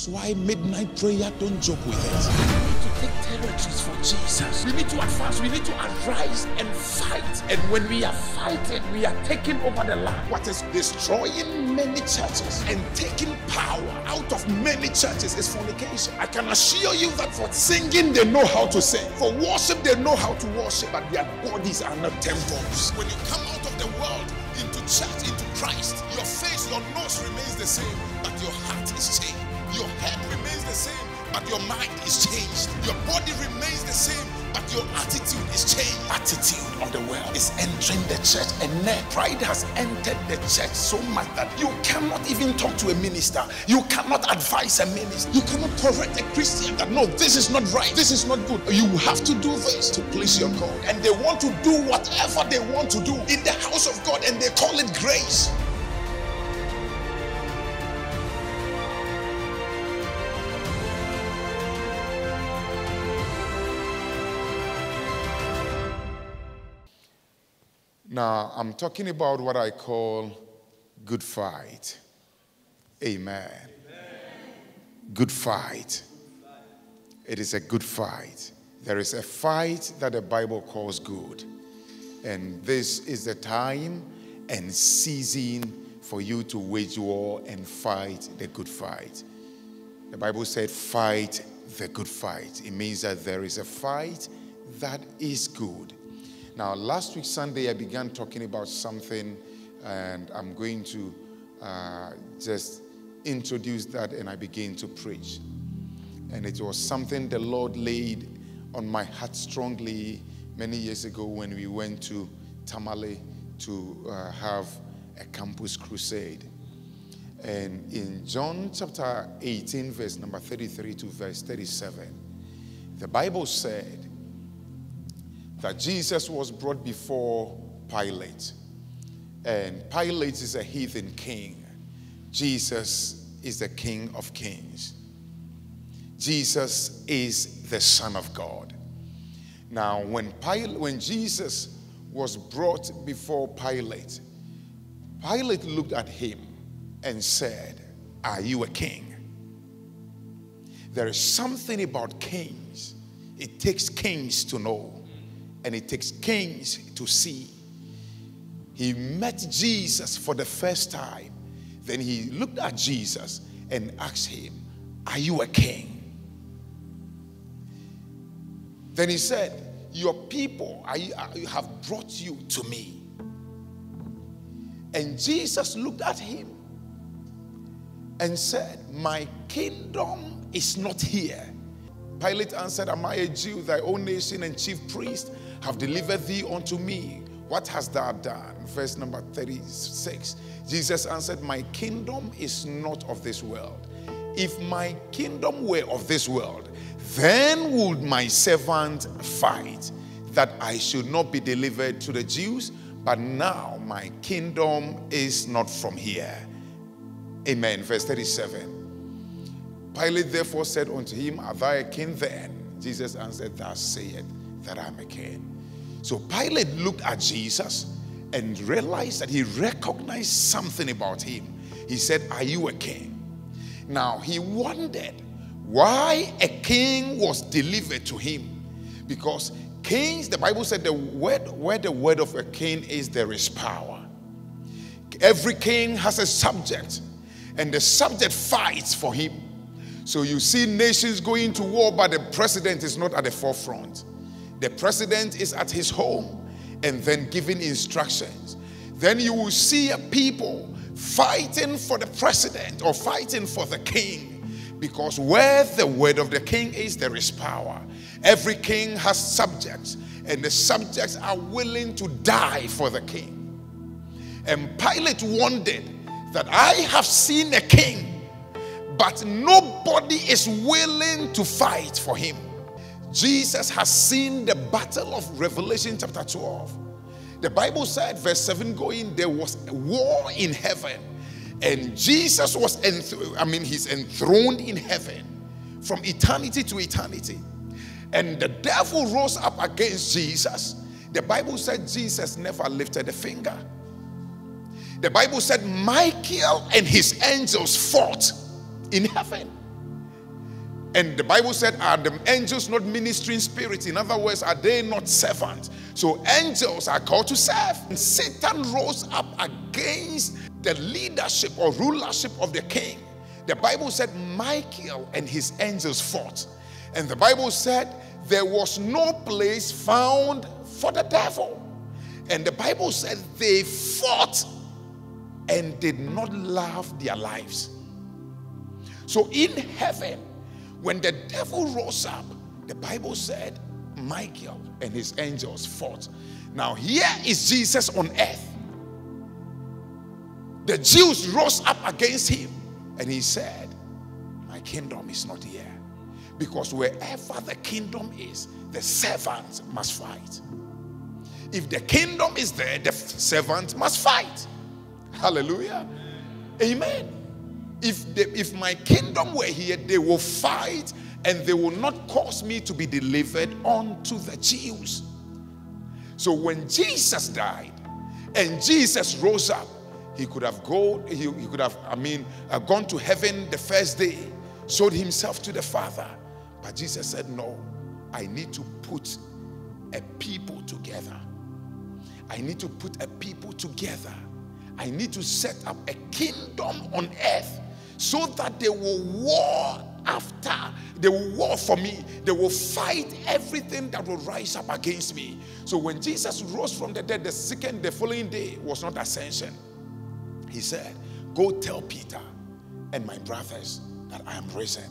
is why midnight prayer don't joke with it. We need to take territories for Jesus. We need to advance. We need to arise and fight. And when we are fighting, we are taking over the land. What is destroying many churches and taking power out of many churches is fornication. I can assure you that for singing, they know how to sing. For worship, they know how to worship, but their bodies are not temples. When you come out of the world into church, into Christ, your face, your nose remains the same, but your heart is changed. Your head remains the same, but your mind is changed. Your body remains the same, but your attitude is changed. Attitude of the world is entering the church, and now pride has entered the church so much that you cannot even talk to a minister. You cannot advise a minister. You cannot correct a Christian that no, this is not right, this is not good. You have to do this to please your God, and they want to do whatever they want to do in the house of God, and they call it grace. Now, I'm talking about what I call good fight. Amen. Good fight. It is a good fight. There is a fight that the Bible calls good. And this is the time and season for you to wage war and fight the good fight. The Bible said, fight the good fight. It means that there is a fight that is good. Now, last week, Sunday, I began talking about something, and I'm going to uh, just introduce that and I begin to preach. And it was something the Lord laid on my heart strongly many years ago when we went to Tamale to uh, have a campus crusade. And in John chapter 18, verse number 33 to verse 37, the Bible said that Jesus was brought before Pilate. And Pilate is a heathen king. Jesus is the King of kings. Jesus is the Son of God. Now, when, Pilate, when Jesus was brought before Pilate, Pilate looked at him and said, Are you a king? There is something about kings. It takes kings to know, and it takes kings to see. He met Jesus for the first time. Then he looked at Jesus and asked him, Are you a king? Then he said, Your people have brought you to me. And Jesus looked at him and said, My kingdom is not here. Pilate answered, Am I a Jew? Thy own nation and chief priest have delivered thee unto me. What hast thou done? Verse number 36. Jesus answered, My kingdom is not of this world. If my kingdom were of this world, then would my servant fight that I should not be delivered to the Jews. But now my kingdom is not from here. Amen. Verse 37. Pilate therefore said unto him, Art thou a king then? Jesus answered, Thou sayest that I'm a king. So Pilate looked at Jesus and realized that he recognized something about him. He said, Are you a king? Now he wondered why a king was delivered to him. Because kings, the Bible said, the word, where the word of a king is, there is power. Every king has a subject, and the subject fights for him. So you see nations going to war, but the president is not at the forefront. The president is at his home and then giving instructions. Then you will see a people fighting for the president or fighting for the king. Because where the word of the king is, there is power. Every king has subjects, and the subjects are willing to die for the king. And Pilate wondered that I have seen a king, but nobody is willing to fight for him. Jesus has seen the battle of Revelation chapter 12. The Bible said, verse 7 going, there was a war in heaven. And Jesus was, enth- I mean, he's enthroned in heaven from eternity to eternity. And the devil rose up against Jesus. The Bible said Jesus never lifted a finger. The Bible said Michael and his angels fought in heaven. And the Bible said, Are the angels not ministering spirits? In other words, are they not servants? So angels are called to serve. And Satan rose up against the leadership or rulership of the king. The Bible said Michael and his angels fought. And the Bible said there was no place found for the devil. And the Bible said they fought and did not love their lives. So in heaven, when the devil rose up, the Bible said Michael and his angels fought. Now, here is Jesus on earth. The Jews rose up against him and he said, My kingdom is not here. Because wherever the kingdom is, the servant must fight. If the kingdom is there, the servant must fight. Hallelujah. Amen. If, the, if my kingdom were here, they will fight and they will not cause me to be delivered unto the Jews. So when Jesus died and Jesus rose up, he could have go, he, he could have, I mean, uh, gone to heaven the first day, showed himself to the Father. But Jesus said, No, I need to put a people together. I need to put a people together. I need to set up a kingdom on earth so that they will war after, they will war for me. They will fight everything that will rise up against me. So when Jesus rose from the dead, the second, the following day was not ascension. He said, Go tell Peter and my brothers that I am risen.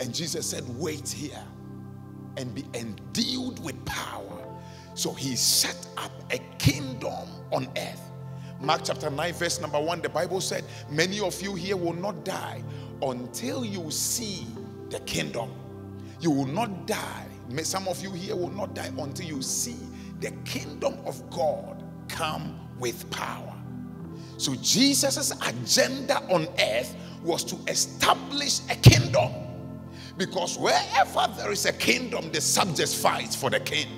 And Jesus said, Wait here and be endued with power. So he set up a kingdom on earth. Mark chapter 9, verse number 1, the Bible said, Many of you here will not die until you see the kingdom. You will not die. Some of you here will not die until you see the kingdom of God come with power. So Jesus' agenda on earth was to establish a kingdom. Because wherever there is a kingdom, the subjects fight for the king.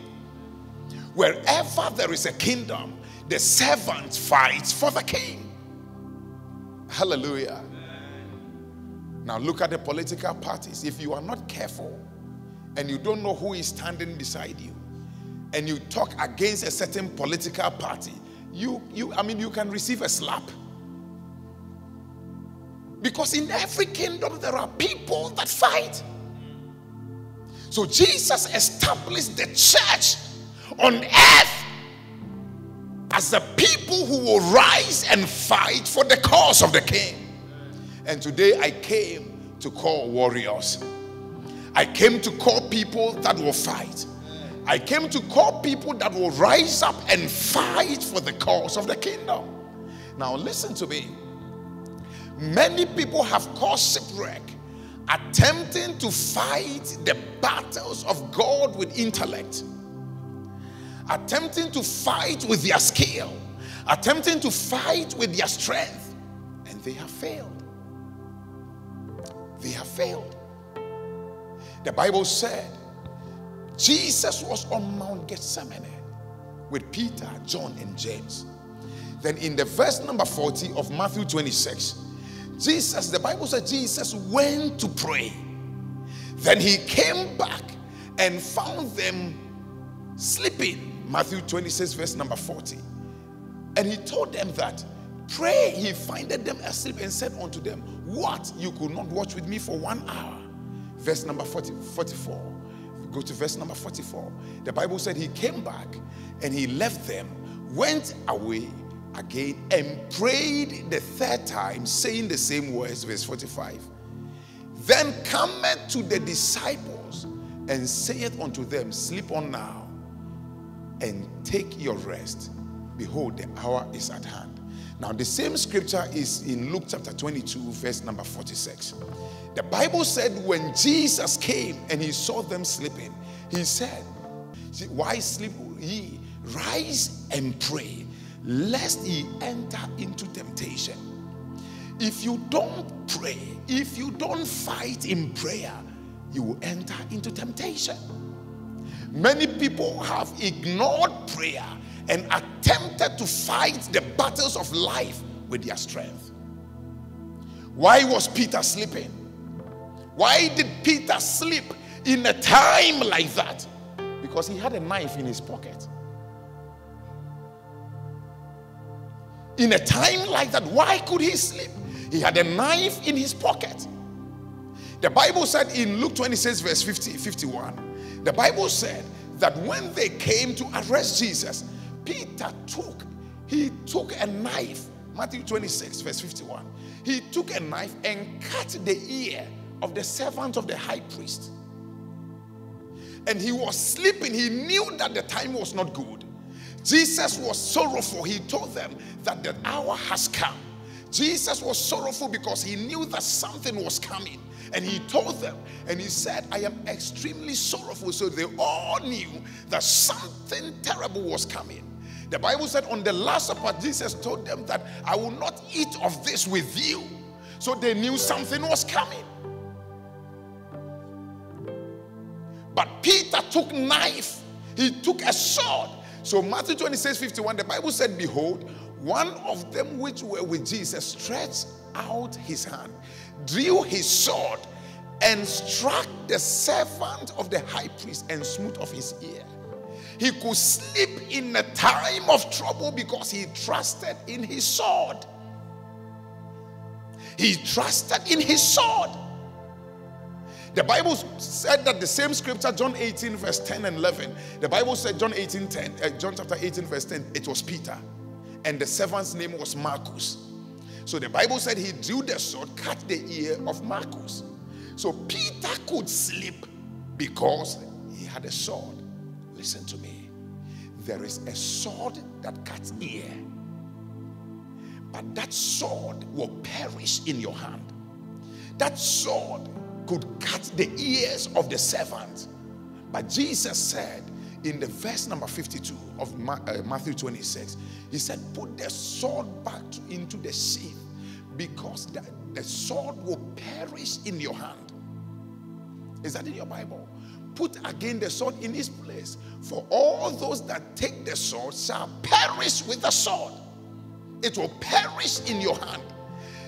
Wherever there is a kingdom, the servant fights for the king. Hallelujah. Now look at the political parties. If you are not careful and you don't know who is standing beside you, and you talk against a certain political party, you, you, I mean, you can receive a slap. Because in every kingdom, there are people that fight. So Jesus established the church on earth as the people who will rise and fight for the cause of the king. And today I came to call warriors. I came to call people that will fight. I came to call people that will rise up and fight for the cause of the kingdom. Now, listen to me. Many people have caused shipwreck attempting to fight the battles of God with intellect, attempting to fight with their skill, attempting to fight with their strength, and they have failed. They have failed. The Bible said Jesus was on Mount Gethsemane with Peter, John, and James. Then in the verse number 40 of Matthew 26, Jesus, the Bible said Jesus went to pray. Then he came back and found them sleeping. Matthew 26, verse number 40. And he told them that, pray. He finded them asleep and said unto them, What? You could not watch with me for one hour. Verse number 40, 44. Go to verse number 44. The Bible said he came back and he left them, went away again, and prayed the third time, saying the same words. Verse 45. Then cometh to the disciples and saith unto them, Sleep on now and take your rest. Behold, the hour is at hand. Now, the same scripture is in Luke chapter 22, verse number 46. The Bible said when Jesus came and he saw them sleeping, he said, Why sleep ye? Rise and pray, lest ye enter into temptation. If you don't pray, if you don't fight in prayer, you will enter into temptation. Many people have ignored prayer and attempted to fight the battles of life with their strength. Why was Peter sleeping? Why did Peter sleep in a time like that? Because he had a knife in his pocket. In a time like that, why could he sleep? He had a knife in his pocket. The Bible said in Luke 26, verse 50, 51, the Bible said that when they came to arrest Jesus, Peter took, he took a knife, Matthew 26, verse 51. He took a knife and cut the ear of the servant of the high priest. And he was sleeping. He knew that the time was not good. Jesus was sorrowful. He told them that the hour has come. Jesus was sorrowful because he knew that something was coming. And he told them, and he said, I am extremely sorrowful. So they all knew that something terrible was coming. The Bible said on the Last Supper, Jesus told them that I will not eat of this with you. So they knew something was coming. But Peter took knife, he took a sword. So Matthew 26, 51, the Bible said, Behold, one of them which were with Jesus stretched out his hand, drew his sword, and struck the servant of the high priest and smote off his ear. He could sleep in a time of trouble because he trusted in his sword. He trusted in his sword. The Bible said that the same scripture, John 18, verse 10 and 11. The Bible said, John 18, 10, uh, John chapter 18, verse 10, it was Peter. And the servant's name was Malchus. So the Bible said he drew the sword, cut the ear of Marcus. So Peter could sleep because he had a sword. Listen to me. There is a sword that cuts ear, but that sword will perish in your hand. That sword could cut the ears of the servant. But Jesus said in the verse number 52 of uh, Matthew 26, He said, Put the sword back into the sheath because the, the sword will perish in your hand. Is that in your Bible? Put again the sword in its place. For all those that take the sword shall perish with the sword. It will perish in your hand.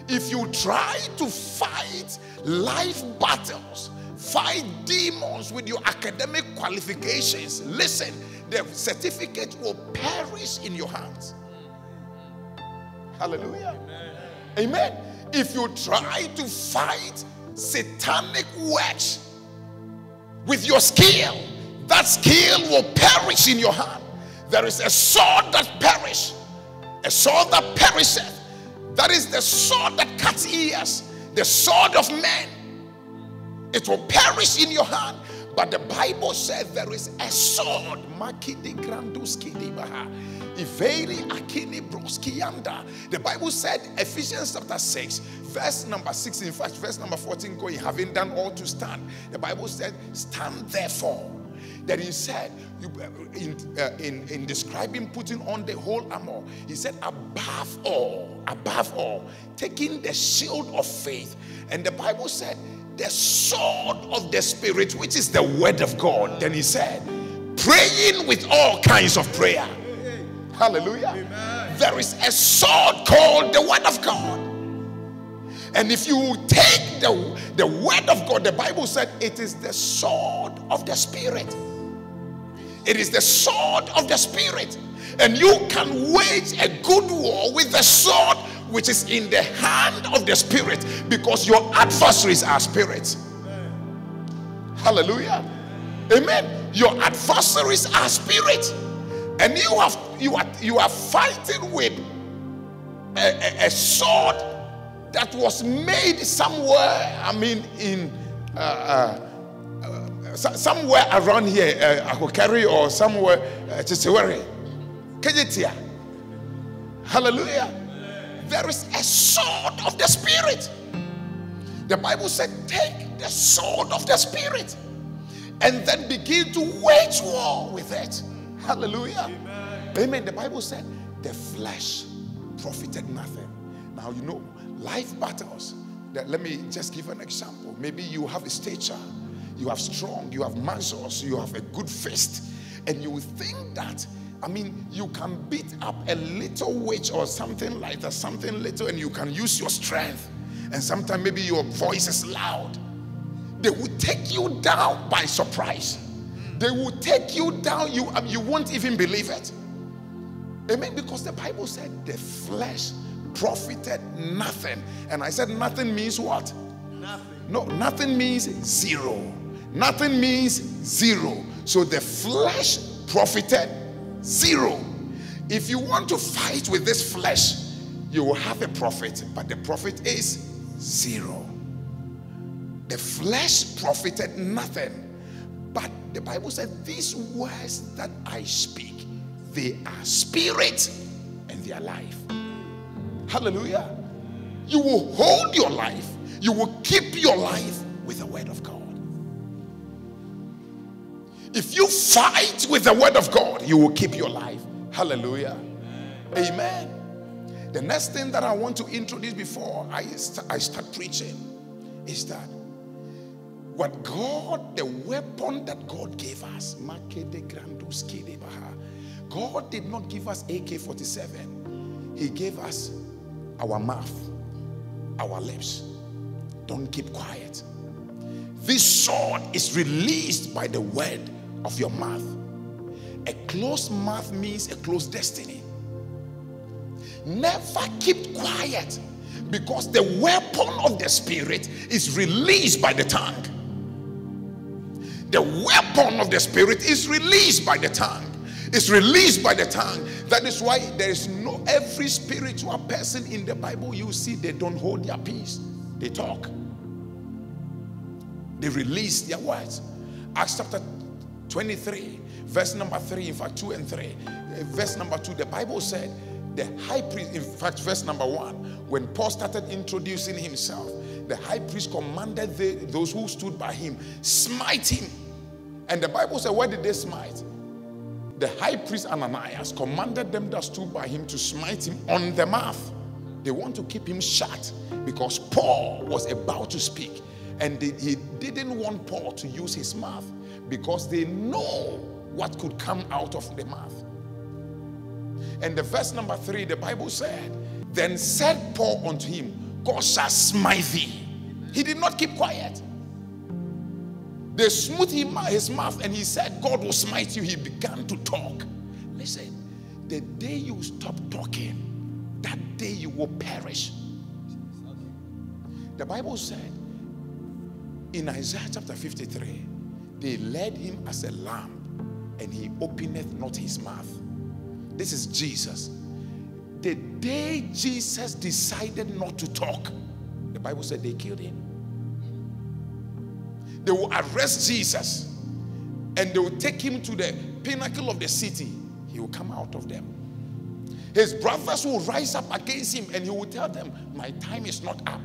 If you try to fight life battles, fight demons with your academic qualifications, listen, the certificate will perish in your hands. Hallelujah. Amen. Amen. If you try to fight satanic works with your skill, that skill will perish in your hand. There is a sword that perish, a sword that perisheth that is the sword that cuts ears, the sword of men. It will perish in your hand. But the Bible says there is a sword. The Bible said, Ephesians chapter 6, verse number 6, in fact, verse number 14, going, having done all to stand. The Bible said, Stand therefore that he said in, uh, in, in describing putting on the whole armor, he said, above all, above all, taking the shield of faith. And the Bible said, the sword of the Spirit, which is the word of God. Then he said, praying with all kinds of prayer. Hallelujah. Amen. There is a sword called the word of God. And if you take the, the word of God, the Bible said it is the sword of the Spirit. It is the sword of the Spirit. And you can wage a good war with the sword which is in the hand of the Spirit because your adversaries are spirits. Hallelujah. Amen. Your adversaries are spirits. And you have you are you are fighting with a, a, a sword that was made somewhere, I mean, in uh, uh, somewhere around here, uh, or somewhere, uh, Chisewere. Kejetia. Hallelujah. There is a sword of the Spirit. The Bible said, take the sword of the Spirit and then begin to wage war with it. Hallelujah. Amen. Amen. The Bible said, the flesh profited nothing. Now, you know, life battles. Let me just give an example. Maybe you have a stature you have strong, you have muscles, you have a good fist, and you think that I mean, you can beat up a little witch or something like that, something little, and you can use your strength. And sometimes maybe your voice is loud. they will take you down by surprise. They will take you down. You, um, you won't even believe it. Amen. Because the Bible said the flesh profited nothing. And I said nothing means what? Nothing. No, nothing means zero. Nothing means zero. So the flesh profited zero. If you want to fight with this flesh, you will have a profit, but the profit is zero. The flesh profited nothing. But the Bible said, These words that I speak, they are spirit and they are life. Hallelujah. You will hold your life, you will keep your life with the word of God. If you fight with the word of God, you will keep your life. Hallelujah. Amen. The next thing that I want to introduce before I, I start preaching is that what God, the weapon that God gave us, God did not give us AK 47, He gave us our mouth, our lips. Don't keep quiet. This sword is released by the word of your mouth. A closed mouth means a closed destiny. Never keep quiet because the weapon of the spirit is released by the tongue. The weapon of the spirit is released by the tongue. It's released by the tongue. That is why there is no every spiritual person in the Bible you see they don't hold their peace. They talk. They release their words. Acts chapter 23, verse number 3, in fact 2 and 3. Uh, verse number 2, the Bible said the high priest, in fact, verse number 1, when Paul started introducing himself, the high priest commanded the, those who stood by him, smite him and the Bible said, Where did they smite? The high priest Ananias commanded them that stood by him to smite him on the mouth. They want to keep him shut because Paul was about to speak. And they, he didn't want Paul to use his mouth because they know what could come out of the mouth. And the verse number three, the Bible said, Then said Paul unto him, God shall smite thee. He did not keep quiet. They smote his mouth and he said, God will smite you. He began to talk. Listen, the day you stop talking, that day you will perish. The Bible said in Isaiah chapter 53, they led him as a lamb and he openeth not his mouth. This is Jesus. The day Jesus decided not to talk, the Bible said they killed him they will arrest Jesus and they will take him to the pinnacle of the city. He will come out of them. His brothers will rise up against him and he will tell them, My time is not up.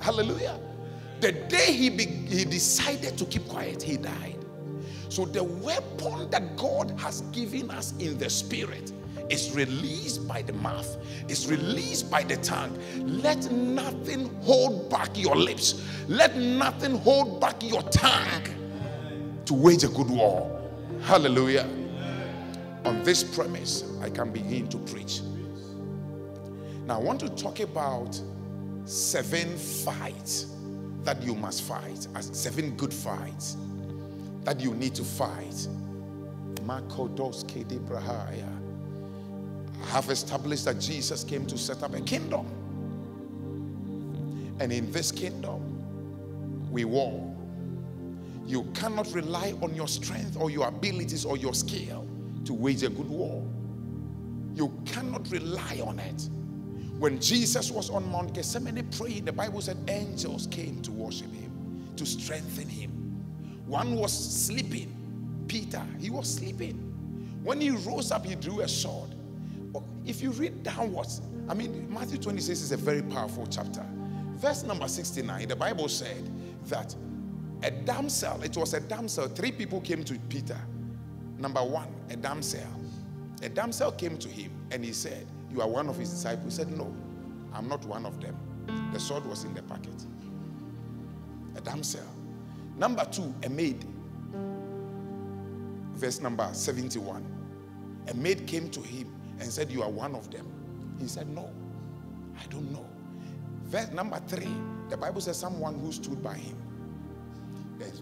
Hallelujah. The day he, be, he decided to keep quiet, he died. So, the weapon that God has given us in the spirit is released by the mouth, is released by the tongue. Let nothing hold back your lips, let nothing hold back your tongue to wage a good war. Hallelujah. On this premise, I can begin to preach. Now, I want to talk about seven fights that you must fight, as seven good fights that you need to fight. Makodoske de Brahaya have established that Jesus came to set up a kingdom. And in this kingdom, we war. You cannot rely on your strength or your abilities or your skill to wage a good war. You cannot rely on it. When Jesus was on Mount Gethsemane praying, the Bible said angels came to worship him, to strengthen him. One was sleeping, Peter, he was sleeping. When he rose up, he drew a sword if you read downwards, I mean, Matthew 26 is a very powerful chapter. Verse number 69, the Bible said that a damsel, it was a damsel, three people came to Peter. Number one, a damsel. A damsel came to him and he said, You are one of his disciples. He said, No, I'm not one of them. The sword was in the packet. A damsel. Number two, a maid. Verse number 71. A maid came to him and said, You are one of them. He said, No, I don't know. Verse number three, the Bible says someone who stood by him.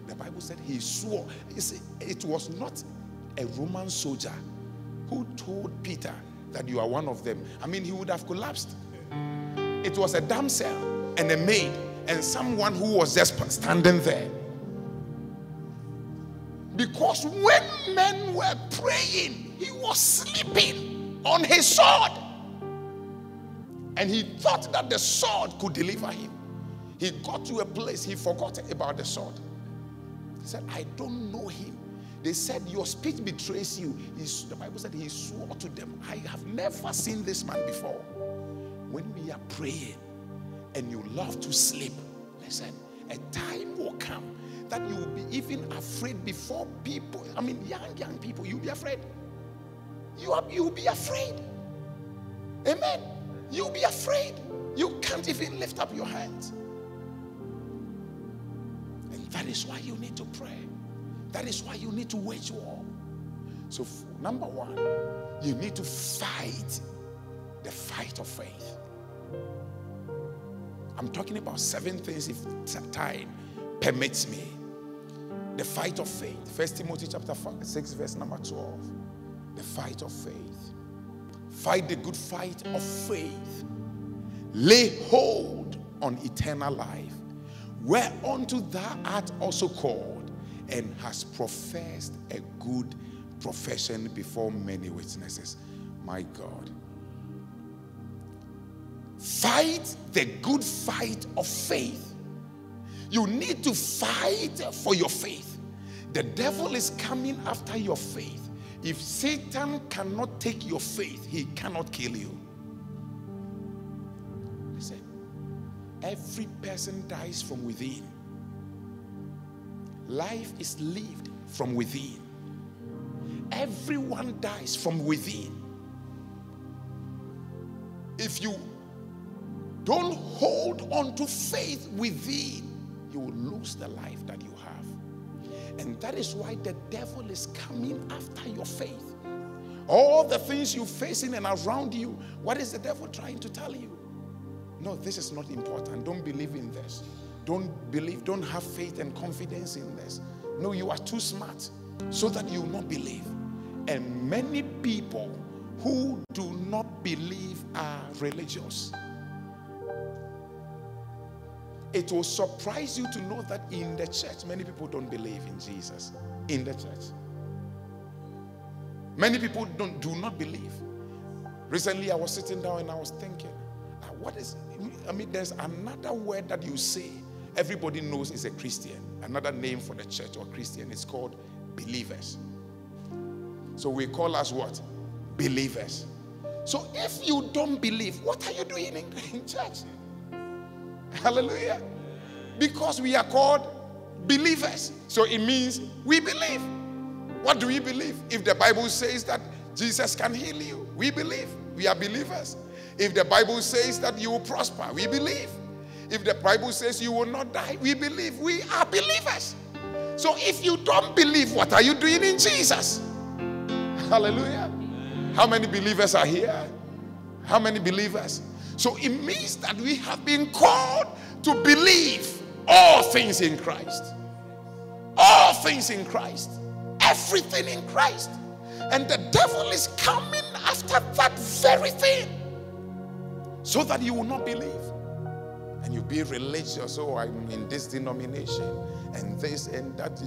The Bible said he swore. See, it was not a Roman soldier who told Peter that you are one of them. I mean, he would have collapsed. It was a damsel and a maid and someone who was just standing there. Because when men were praying, he was sleeping on his sword. And he thought that the sword could deliver him. He got to a place, he forgot about the sword. He said, I don't know him. They said, Your speech betrays you. He's, the Bible said he swore to them, I have never seen this man before. When we are praying and you love to sleep, listen, a time will come that you will be even afraid before people. I mean, young, young people, you'll be afraid. You are, you'll be afraid. Amen. You'll be afraid. You can't even lift up your hands. And that is why you need to pray. That is why you need to wage war. So, number one, you need to fight the fight of faith. I'm talking about seven things if time permits me. The fight of faith. First Timothy chapter 6, verse number 12. The fight of faith. Fight the good fight of faith. Lay hold on eternal life, whereunto thou art also called, and hast professed a good profession before many witnesses. My God. Fight the good fight of faith. You need to fight for your faith. The devil is coming after your faith. If Satan cannot take your faith, he cannot kill you. Listen, every person dies from within. Life is lived from within. Everyone dies from within. If you don't hold on to faith within, you will lose the life that you. And that is why the devil is coming after your faith. All the things you're facing and around you, what is the devil trying to tell you? No, this is not important. Don't believe in this. Don't believe, don't have faith and confidence in this. No, you are too smart so that you will not believe. And many people who do not believe are religious. It will surprise you to know that in the church, many people don't believe in Jesus. In the church. Many people don't, do not believe. Recently, I was sitting down and I was thinking, ah, what is, I mean, there's another word that you say everybody knows is a Christian. Another name for the church or Christian is called believers. So we call us what? Believers. So if you don't believe, what are you doing in, in church? Hallelujah. Because we are called believers. So it means we believe. What do we believe? If the Bible says that Jesus can heal you, we believe. We are believers. If the Bible says that you will prosper, we believe. If the Bible says you will not die, we believe. We are believers. So if you don't believe, what are you doing in Jesus? Hallelujah. How many believers are here? How many believers? So it means that we have been called to believe all things in Christ. All things in Christ. Everything in Christ. And the devil is coming after that very thing so that you will not believe. And you be religious. Oh, I'm in this denomination and this and that.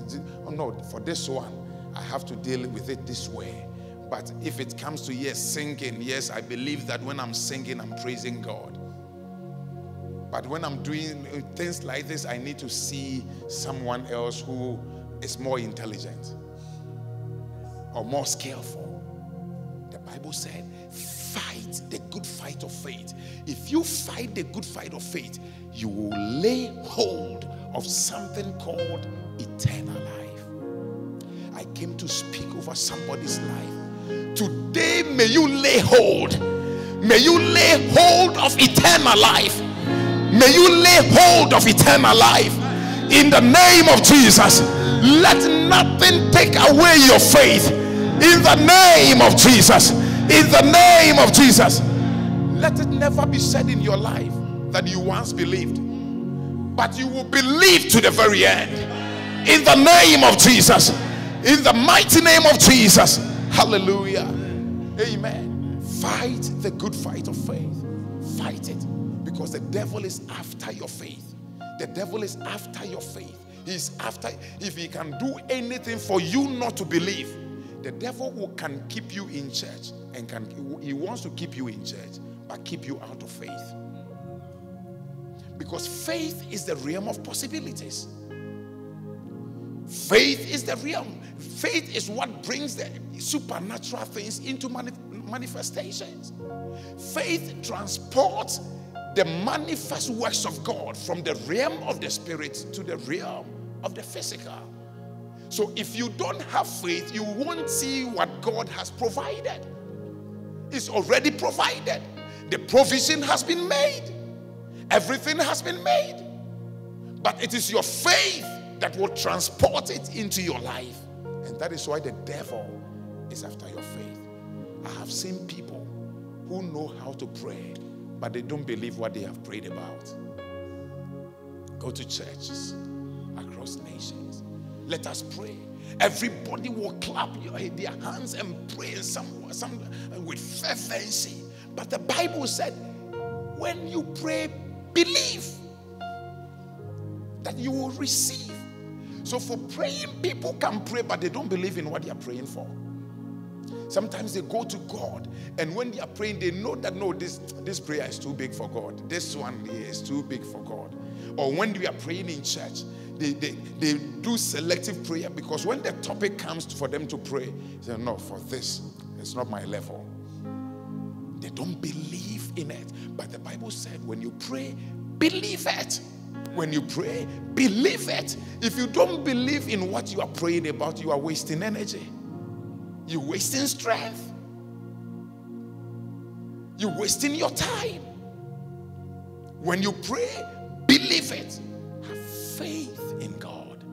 Oh, no, for this one, I have to deal with it this way. But if it comes to yes, singing, yes, I believe that when I'm singing, I'm praising God. But when I'm doing things like this, I need to see someone else who is more intelligent or more skillful. The Bible said, fight the good fight of faith. If you fight the good fight of faith, you will lay hold of something called eternal life. I came to speak over somebody's life Today, may you lay hold. May you lay hold of eternal life. May you lay hold of eternal life. In the name of Jesus, let nothing take away your faith. In the name of Jesus. In the name of Jesus. Let it never be said in your life that you once believed, but you will believe to the very end. In the name of Jesus. In the mighty name of Jesus. Hallelujah. Amen. Fight the good fight of faith. Fight it because the devil is after your faith. The devil is after your faith. He's after, if he can do anything for you not to believe, the devil will, can keep you in church and can he wants to keep you in church, but keep you out of faith. Because faith is the realm of possibilities. Faith is the realm. Faith is what brings the supernatural things into manifestations. Faith transports the manifest works of God from the realm of the spirit to the realm of the physical. So if you don't have faith, you won't see what God has provided. It's already provided. The provision has been made. Everything has been made. But it is your faith that will transport it into your life. And that is why the devil is after your faith. I have seen people who know how to pray, but they don't believe what they have prayed about. Go to churches across nations. Let us pray. Everybody will clap their hands and pray some, some with fervency. But the Bible said, when you pray, believe that you will receive. So for praying, people can pray, but they don't believe in what they are praying for. Sometimes they go to God, and when they are praying, they know that no, this, this prayer is too big for God. This one is too big for God. Or when we are praying in church, they, they, they do selective prayer because when the topic comes for them to pray, they say, No, for this, it's not my level. They don't believe in it. But the Bible said, when you pray, believe it. When you pray, believe it. If you don't believe in what you are praying about, you are wasting energy. You're wasting strength. You're wasting your time. When you pray, believe it. Have faith in God.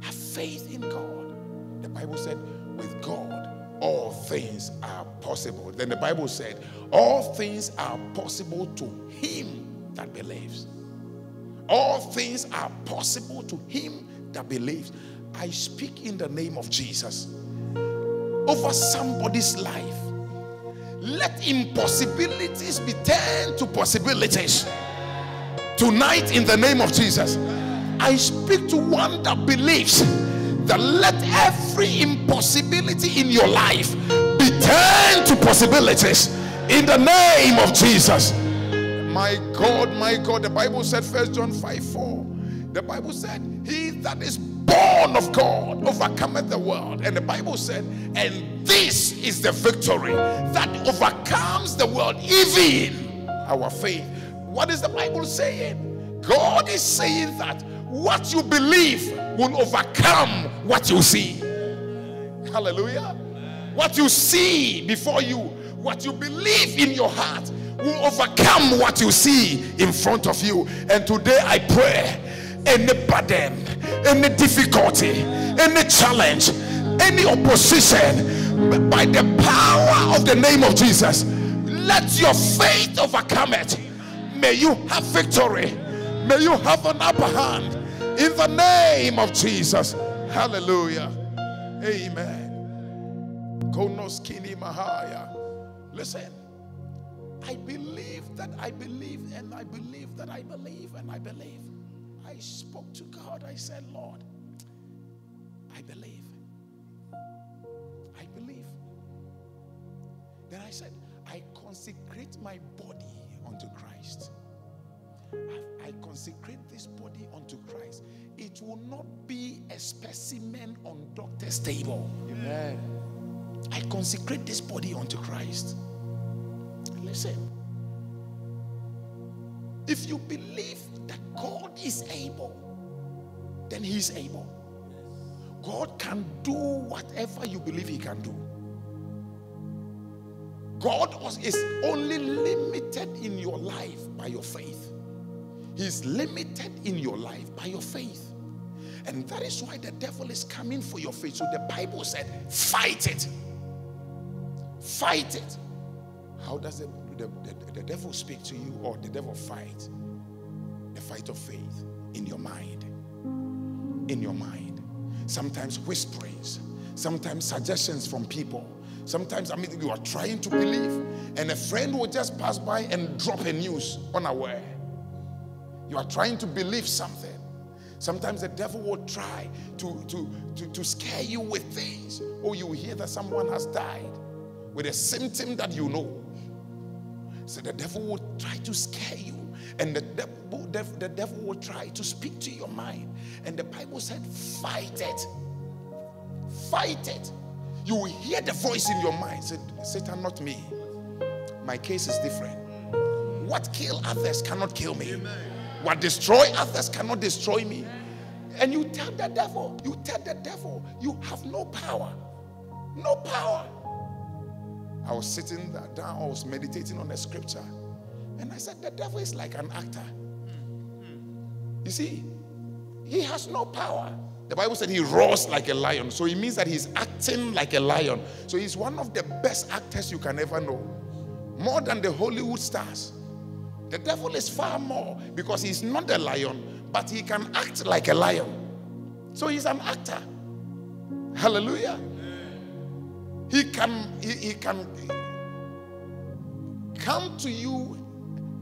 Have faith in God. The Bible said, with God, all things are possible. Then the Bible said, all things are possible to him that believes. All things are possible to him that believes. I speak in the name of Jesus over somebody's life. Let impossibilities be turned to possibilities. Tonight, in the name of Jesus, I speak to one that believes that let every impossibility in your life be turned to possibilities in the name of Jesus. My God, my God, the Bible said, First John 5 4. The Bible said, He that is born of God overcometh the world. And the Bible said, And this is the victory that overcomes the world, even our faith. What is the Bible saying? God is saying that what you believe will overcome what you see. Hallelujah. What you see before you, what you believe in your heart will overcome what you see in front of you. And today I pray any burden, any difficulty, any challenge, any opposition by the power of the name of Jesus, let your faith overcome it. May you have victory. May you have an upper hand in the name of Jesus. Hallelujah. Amen. Konoskini Mahaya. Listen. I believe that I believe and I believe that I believe and I believe. I spoke to God. I said, Lord, I believe. I believe. Then I said, I consecrate my body unto Christ. I, consecrate this body unto Christ. It will not be a specimen on doctor's table. Amen. I consecrate this body unto Christ. Listen. If you believe that God is able, then He is able. God can do whatever you believe He can do. God is only limited in your life by your faith. He's limited in your life by your faith. And that is why the devil is coming for your faith. So the Bible said, fight it. Fight it. How does the, the, the, the devil speak to you or the devil fight? The fight of faith in your mind. In your mind. Sometimes whisperings, sometimes suggestions from people. Sometimes, I mean, you are trying to believe, and a friend will just pass by and drop a news unaware. You are trying to believe something. Sometimes the devil will try to, to, to, to scare you with things. Or you hear that someone has died with a symptom that you know. So the devil will try to scare you. And the devil, the devil will try to speak to your mind. And the Bible said, fight it. Fight it. You will hear the voice in your mind. Say, Satan, not me. My case is different. What kill others cannot kill me. What destroy others cannot destroy me. And you tell the devil, you tell the devil, you have no power. No power. I was sitting down, I was meditating on a scripture, and I said, The devil is like an actor. You see, he has no power. The Bible said he roars like a lion, so it means that he's acting like a lion. So he's one of the best actors you can ever know, more than the Hollywood stars. The devil is far more because he's not a lion, but he can act like a lion. So he's an actor. Hallelujah. He can, he, he can come to you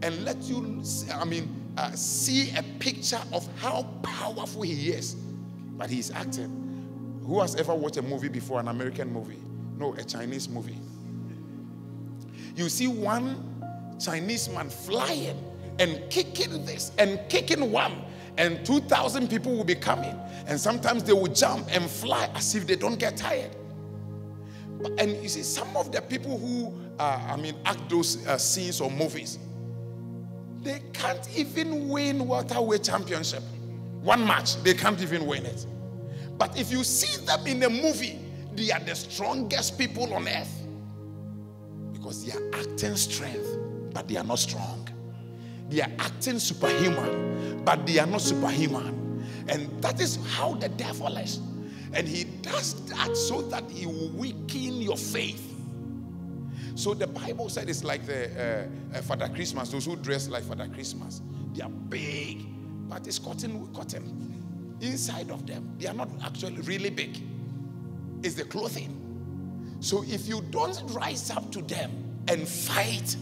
and let you, I mean, uh, see a picture of how powerful he is. But he's acting. Who has ever watched a movie before, an American movie? No, a Chinese movie. You see one Chinese man flying and kicking this and kicking one, and 2,000 people will be coming. And sometimes they will jump and fly as if they don't get tired. And you see, some of the people who, uh, I mean, act those uh, scenes or movies, they can't even win welterweight championship. One match, they can't even win it. But if you see them in a movie, they are the strongest people on earth because they are acting strength, but they are not strong. They are acting superhuman, but they are not superhuman. And that is how the devil is. And he does that so that he will weaken your faith. So the Bible said it's like the uh, uh, Father Christmas, those who dress like Father Christmas. They are big, but it's cotton, cotton inside of them. They are not actually really big. It's the clothing. So if you don't rise up to them and fight,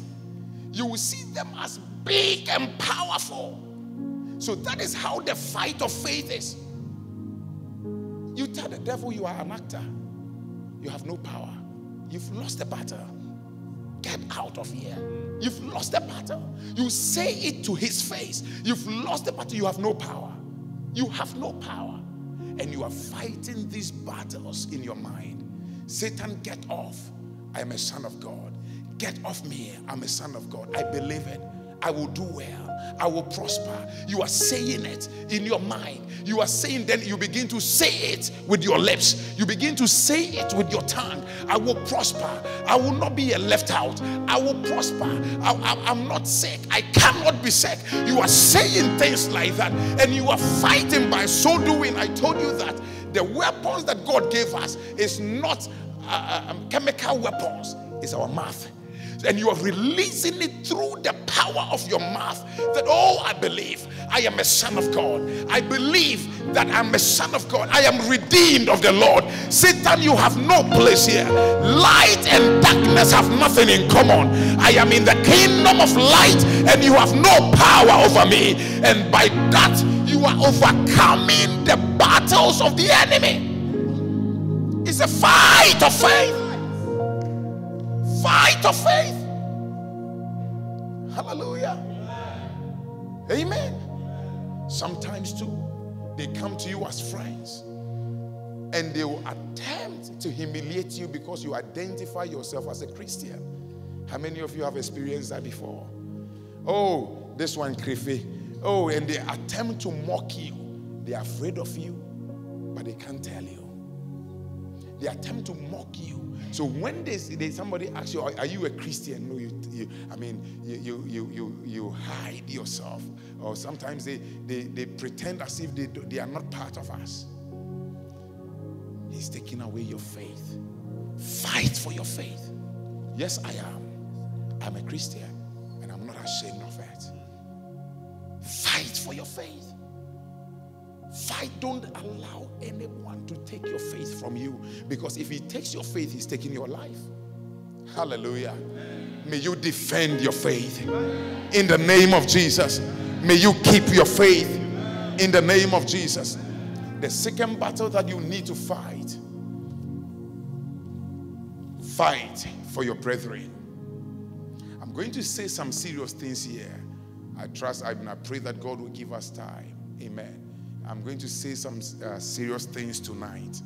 you will see them as big and powerful. So that is how the fight of faith is. You tell the devil you are an actor, you have no power. You've lost the battle. Get out of here. You've lost the battle. You say it to his face. You've lost the battle. You have no power. You have no power. And you are fighting these battles in your mind. Satan, get off. I am a son of God. Get off me. I'm a son of God. I believe it. I will do well. I will prosper. You are saying it in your mind. You are saying, then you begin to say it with your lips. You begin to say it with your tongue. I will prosper. I will not be a left out. I will prosper. I, am not sick. I cannot be sick. You are saying things like that, and you are fighting by so doing. I told you that the weapons that God gave us is not uh, uh um, chemical weapons, it's our mouth and you are releasing it through the power of your mouth that, oh, I believe I am a son of God. I believe that I'm a son of God. I am redeemed of the Lord. Satan, you have no place here. Light and darkness have nothing in common. I am in the kingdom of light and you have no power over me. And by that, you are overcoming the battles of the enemy. It's a fight of faith. Fight of faith. Hallelujah. Amen. Sometimes too, they come to you as friends and they will attempt to humiliate you because you identify yourself as a Christian. How many of you have experienced that before? Oh, this one, Krife. Oh, and they attempt to mock you. They are afraid of you, but they can't tell you. They attempt to mock you so when they, they somebody asks you, "Are you a Christian?" No, you, you I mean, you, you you you hide yourself, or sometimes they they, they pretend as if they they are not part of us. He's taking away your faith. Fight for your faith. Yes, I am. I'm a Christian, and I'm not ashamed of it. Fight for your faith. Fight. Don't allow anyone to take your faith from you. Because if he takes your faith, he's taking your life. Hallelujah. May you defend your faith in the name of Jesus. May you keep your faith in the name of Jesus. The second battle that you need to fight fight for your brethren. I'm going to say some serious things here. I trust, I, pray that God will give us time. Amen. I'm going to say some uh, serious things tonight.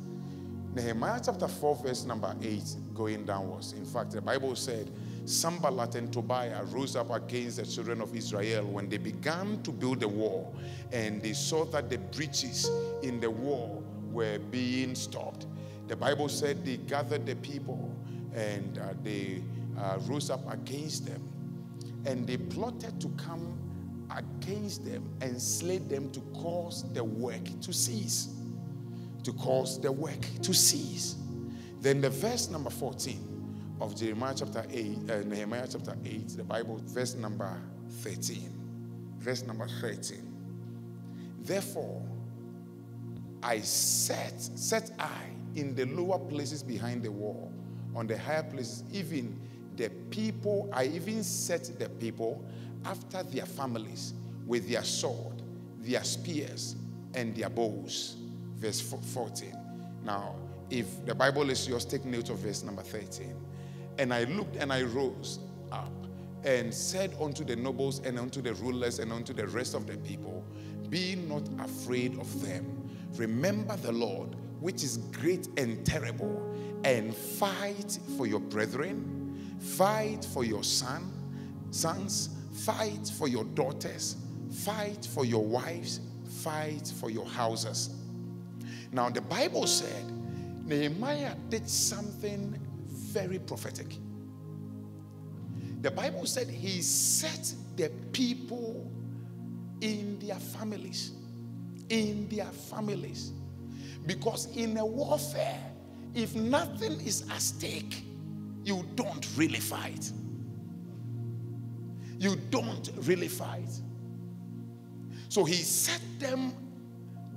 Nehemiah chapter 4, verse number 8, going downwards. In fact, the Bible said, Sanballat and Tobiah rose up against the children of Israel when they began to build the wall, and they saw that the breaches in the wall were being stopped. The Bible said they gathered the people and uh, they uh, rose up against them, and they plotted to come against them and slay them to cause the work to cease to cause the work to cease. Then the verse number 14 of Jeremiah chapter 8, uh, Nehemiah chapter 8, the Bible, verse number 13. Verse number 13. Therefore, I set, set I in the lower places behind the wall, on the higher places, even the people, I even set the people after their families with their sword, their spears, and their bows verse 14. Now, if the Bible is yours, take note of verse number 13. And I looked and I rose up and said unto the nobles and unto the rulers and unto the rest of the people, Be not afraid of them. Remember the Lord, which is great and terrible, and fight for your brethren, fight for your son, sons, fight for your daughters, fight for your wives, fight for your houses. Now, the Bible said Nehemiah did something very prophetic. The Bible said he set the people in their families. In their families. Because in a warfare, if nothing is at stake, you don't really fight. You don't really fight. So he set them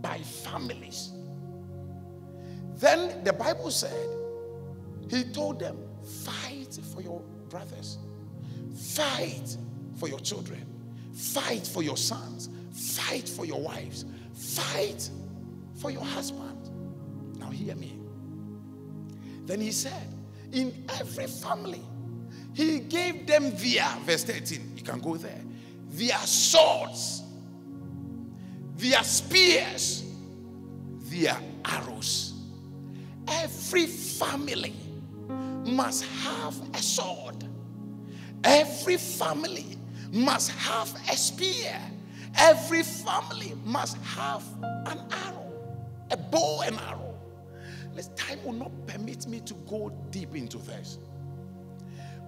by families. Then the Bible said, He told them, fight for your brothers, fight for your children, fight for your sons, fight for your wives, fight for your husband. Now, hear me. Then he said, In every family, he gave them their, verse 13, you can go there, their swords, their spears, their arrows. Every family must have a sword. Every family must have a spear. Every family must have an arrow, a bow and arrow. This time will not permit me to go deep into this.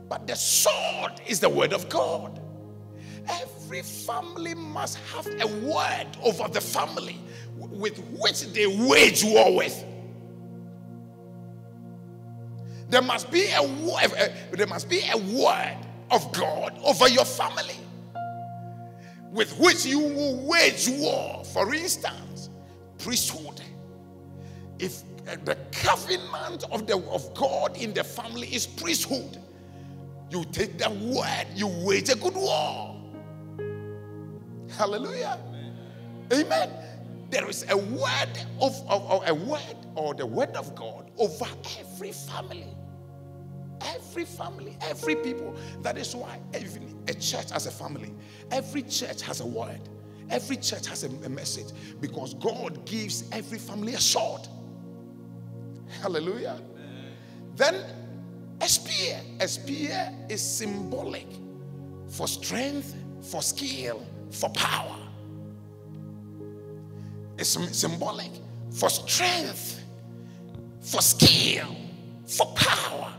But the sword is the word of God. Every family must have a word over the family with which they wage war with. There must be a word, there must be a word of God over your family with which you will wage war. For instance, priesthood. If uh, the covenant of the of God in the family is priesthood, you take that word, you wage a good war. Hallelujah. Amen. Amen. There is a word of, of, of a word or the word of God over every family. Every family, every people. That is why even a church has a family. Every church has a word. Every church has a, a message because God gives every family a sword. Hallelujah. Amen. Then spear. A spear is symbolic for strength, for skill, for power. It's symbolic for strength, for skill, for power.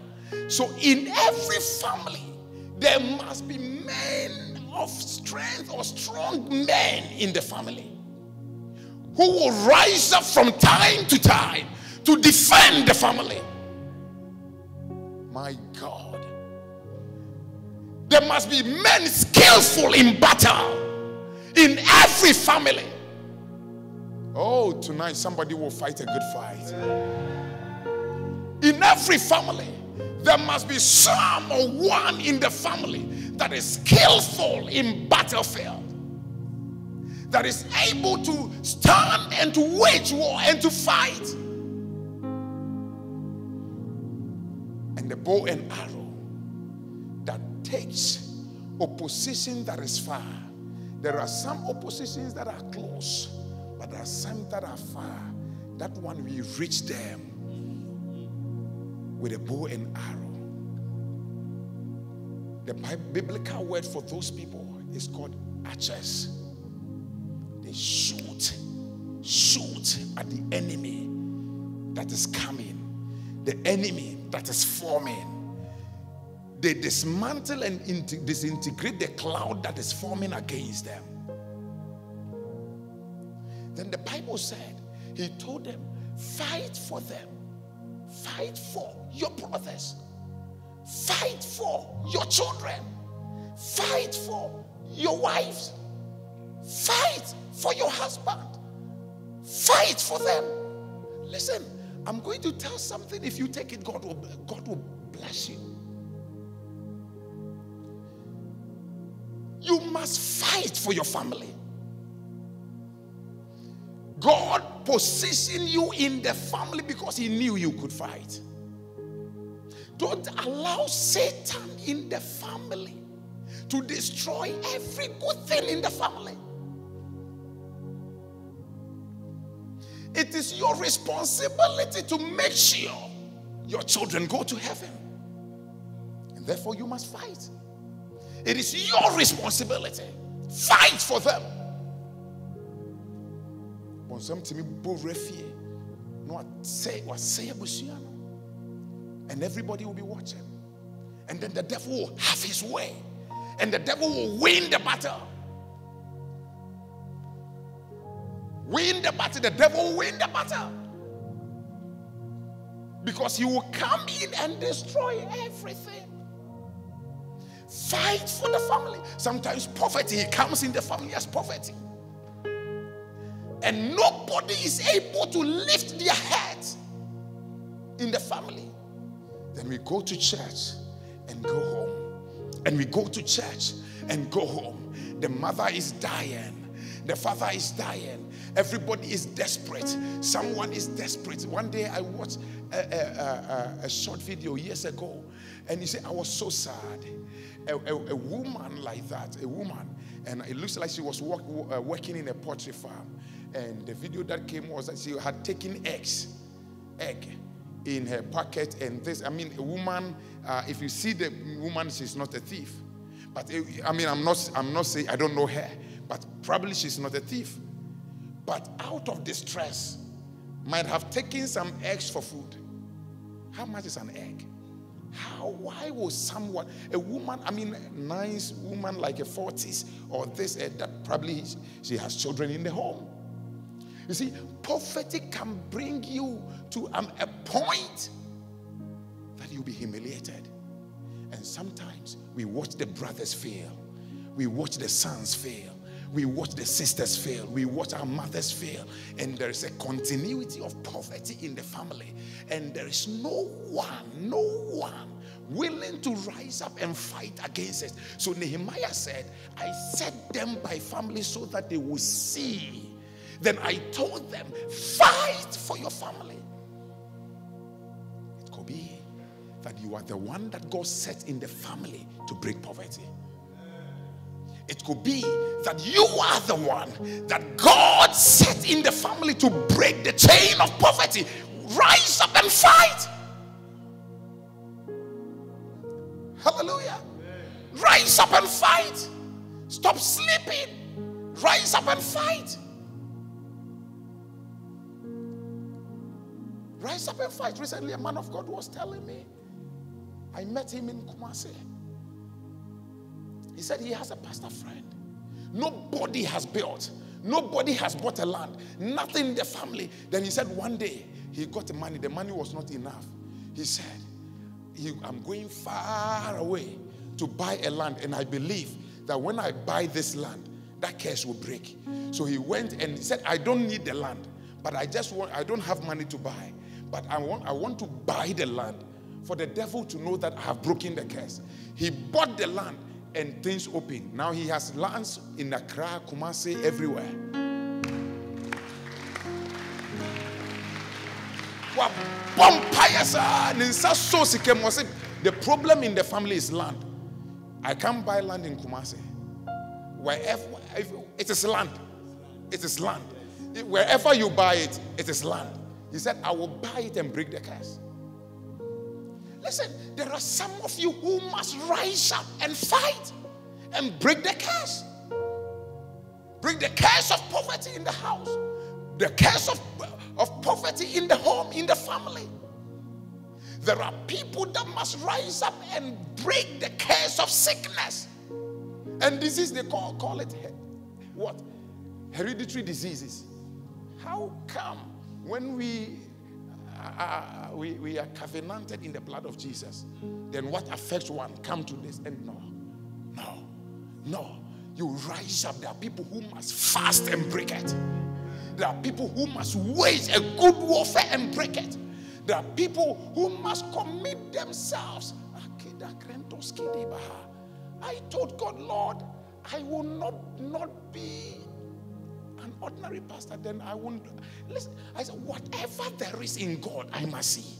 So, in every family, there must be men of strength or strong men in the family who will rise up from time to time to defend the family. My God. There must be men skillful in battle in every family. Oh, tonight somebody will fight a good fight. In every family, there must be some or one in the family that is skillful in battlefield, that is able to stand and to wage war and to fight. Bow and arrow that takes opposition that is far. There are some oppositions that are close, but there are some that are far. That one we reach them with a bow and arrow. The biblical word for those people is called archers. They shoot, shoot at the enemy that is coming, the enemy that is forming. They dismantle and disintegrate the cloud that is forming against them. Then the Bible said, He told them, fight for them Fight for your brothers. Fight for your children. Fight for your wives. Fight for your husband. Fight for them. Listen, I'm going to tell something. If you take it, God will, God will bless you. You must fight for your family. God positioned you in the family because He knew you could fight. Don't allow Satan in the family to destroy every good thing in the family. It is your responsibility to make sure your children go to heaven. And therefore, you must fight. It is your responsibility. Fight for them bɔnsɛm tumi bɔ wura fie na wasɛ wasɛ abusua no and everybody will be watching and then the devil will have his way and the devil will win the battle win the battle the devil will win the battle because he will come in and destroy everything fight for the family sometimes poverty he comes in the family as poverty and nobody is able to lift their heads in the family, then we go to church and go home. And we go to church and go home. The mother is dying. The father is dying. Everybody is desperate. Someone is desperate. One day I watched a, a, a, a short video years ago, and he said, I was so sad. A, a, woman like that, a woman, and it looks like she was work, uh, working in a poultry farm and the video that came was that she had taken eggs, egg in her pocket. And this, I mean, a woman, uh, if you see the woman, she's not a thief. But uh, I mean, I'm not, I'm not saying I don't know her, but probably she's not a thief. But out of distress, might have taken some eggs for food. How much is an egg? How, why will someone, a woman, I mean, nice woman like a 40s or this, uh, that probably she has children in the home. You see, poverty can bring you to um, a point that you'll be humiliated. And sometimes we watch the brothers fail, we watch the sons fail. We watch the sisters fail. We watch our mothers fail. And there is a continuity of poverty in the family. And there is no one, no one willing to rise up and fight against it. So Nehemiah said, I set them by family so that they will see then I told them, fight for your family. It could be that you are the one that God set in the family to break poverty. It could be that you are the one that God set in the family to break the chain of poverty. Rise up and fight. Hallelujah. Rise up and fight. Stop sleeping. Rise up and fight. Rise up and fight. Recently, a man of God was telling me, I met him in Kumasi. He said he has a pastor friend. Nobody has built, nobody has bought a land, nothing in the family. Then he said one day he got the money, the money was not enough. He said, I'm going far away to buy a land, and I believe that when I buy this land, that curse will break. So he went and he said, I don't need the land, but I just want, I don't have money to buy, but I want, I want to buy the land for the devil to know that I have broken the curse. He bought the land and things open. Now he has lands in Accra, Kumasi, everywhere. The problem in the family is land. I can't buy land in Kumasi. Wherever it is land, it is land. Wherever you buy it, it is land. He said, I will buy it and break the curse. Listen, there are some of you who must rise up and fight and break the curse. Break the curse of poverty in the house, the curse of, of poverty in the home, in the family. There are people that must rise up and break the curse of sickness. And disease, they call, call it what? Hereditary diseases. How come when we, uh, uh, we, we are covenanted in the blood of Jesus, then what affects one come to this? And no, no, no. You rise up. There are people who must fast and break it. There are people who must wage a good warfare and break it. There are people who must commit themselves. I told God, Lord, I will not, not be ordinary pastor. Then I won't. Listen, I said, whatever there is in God, I must see.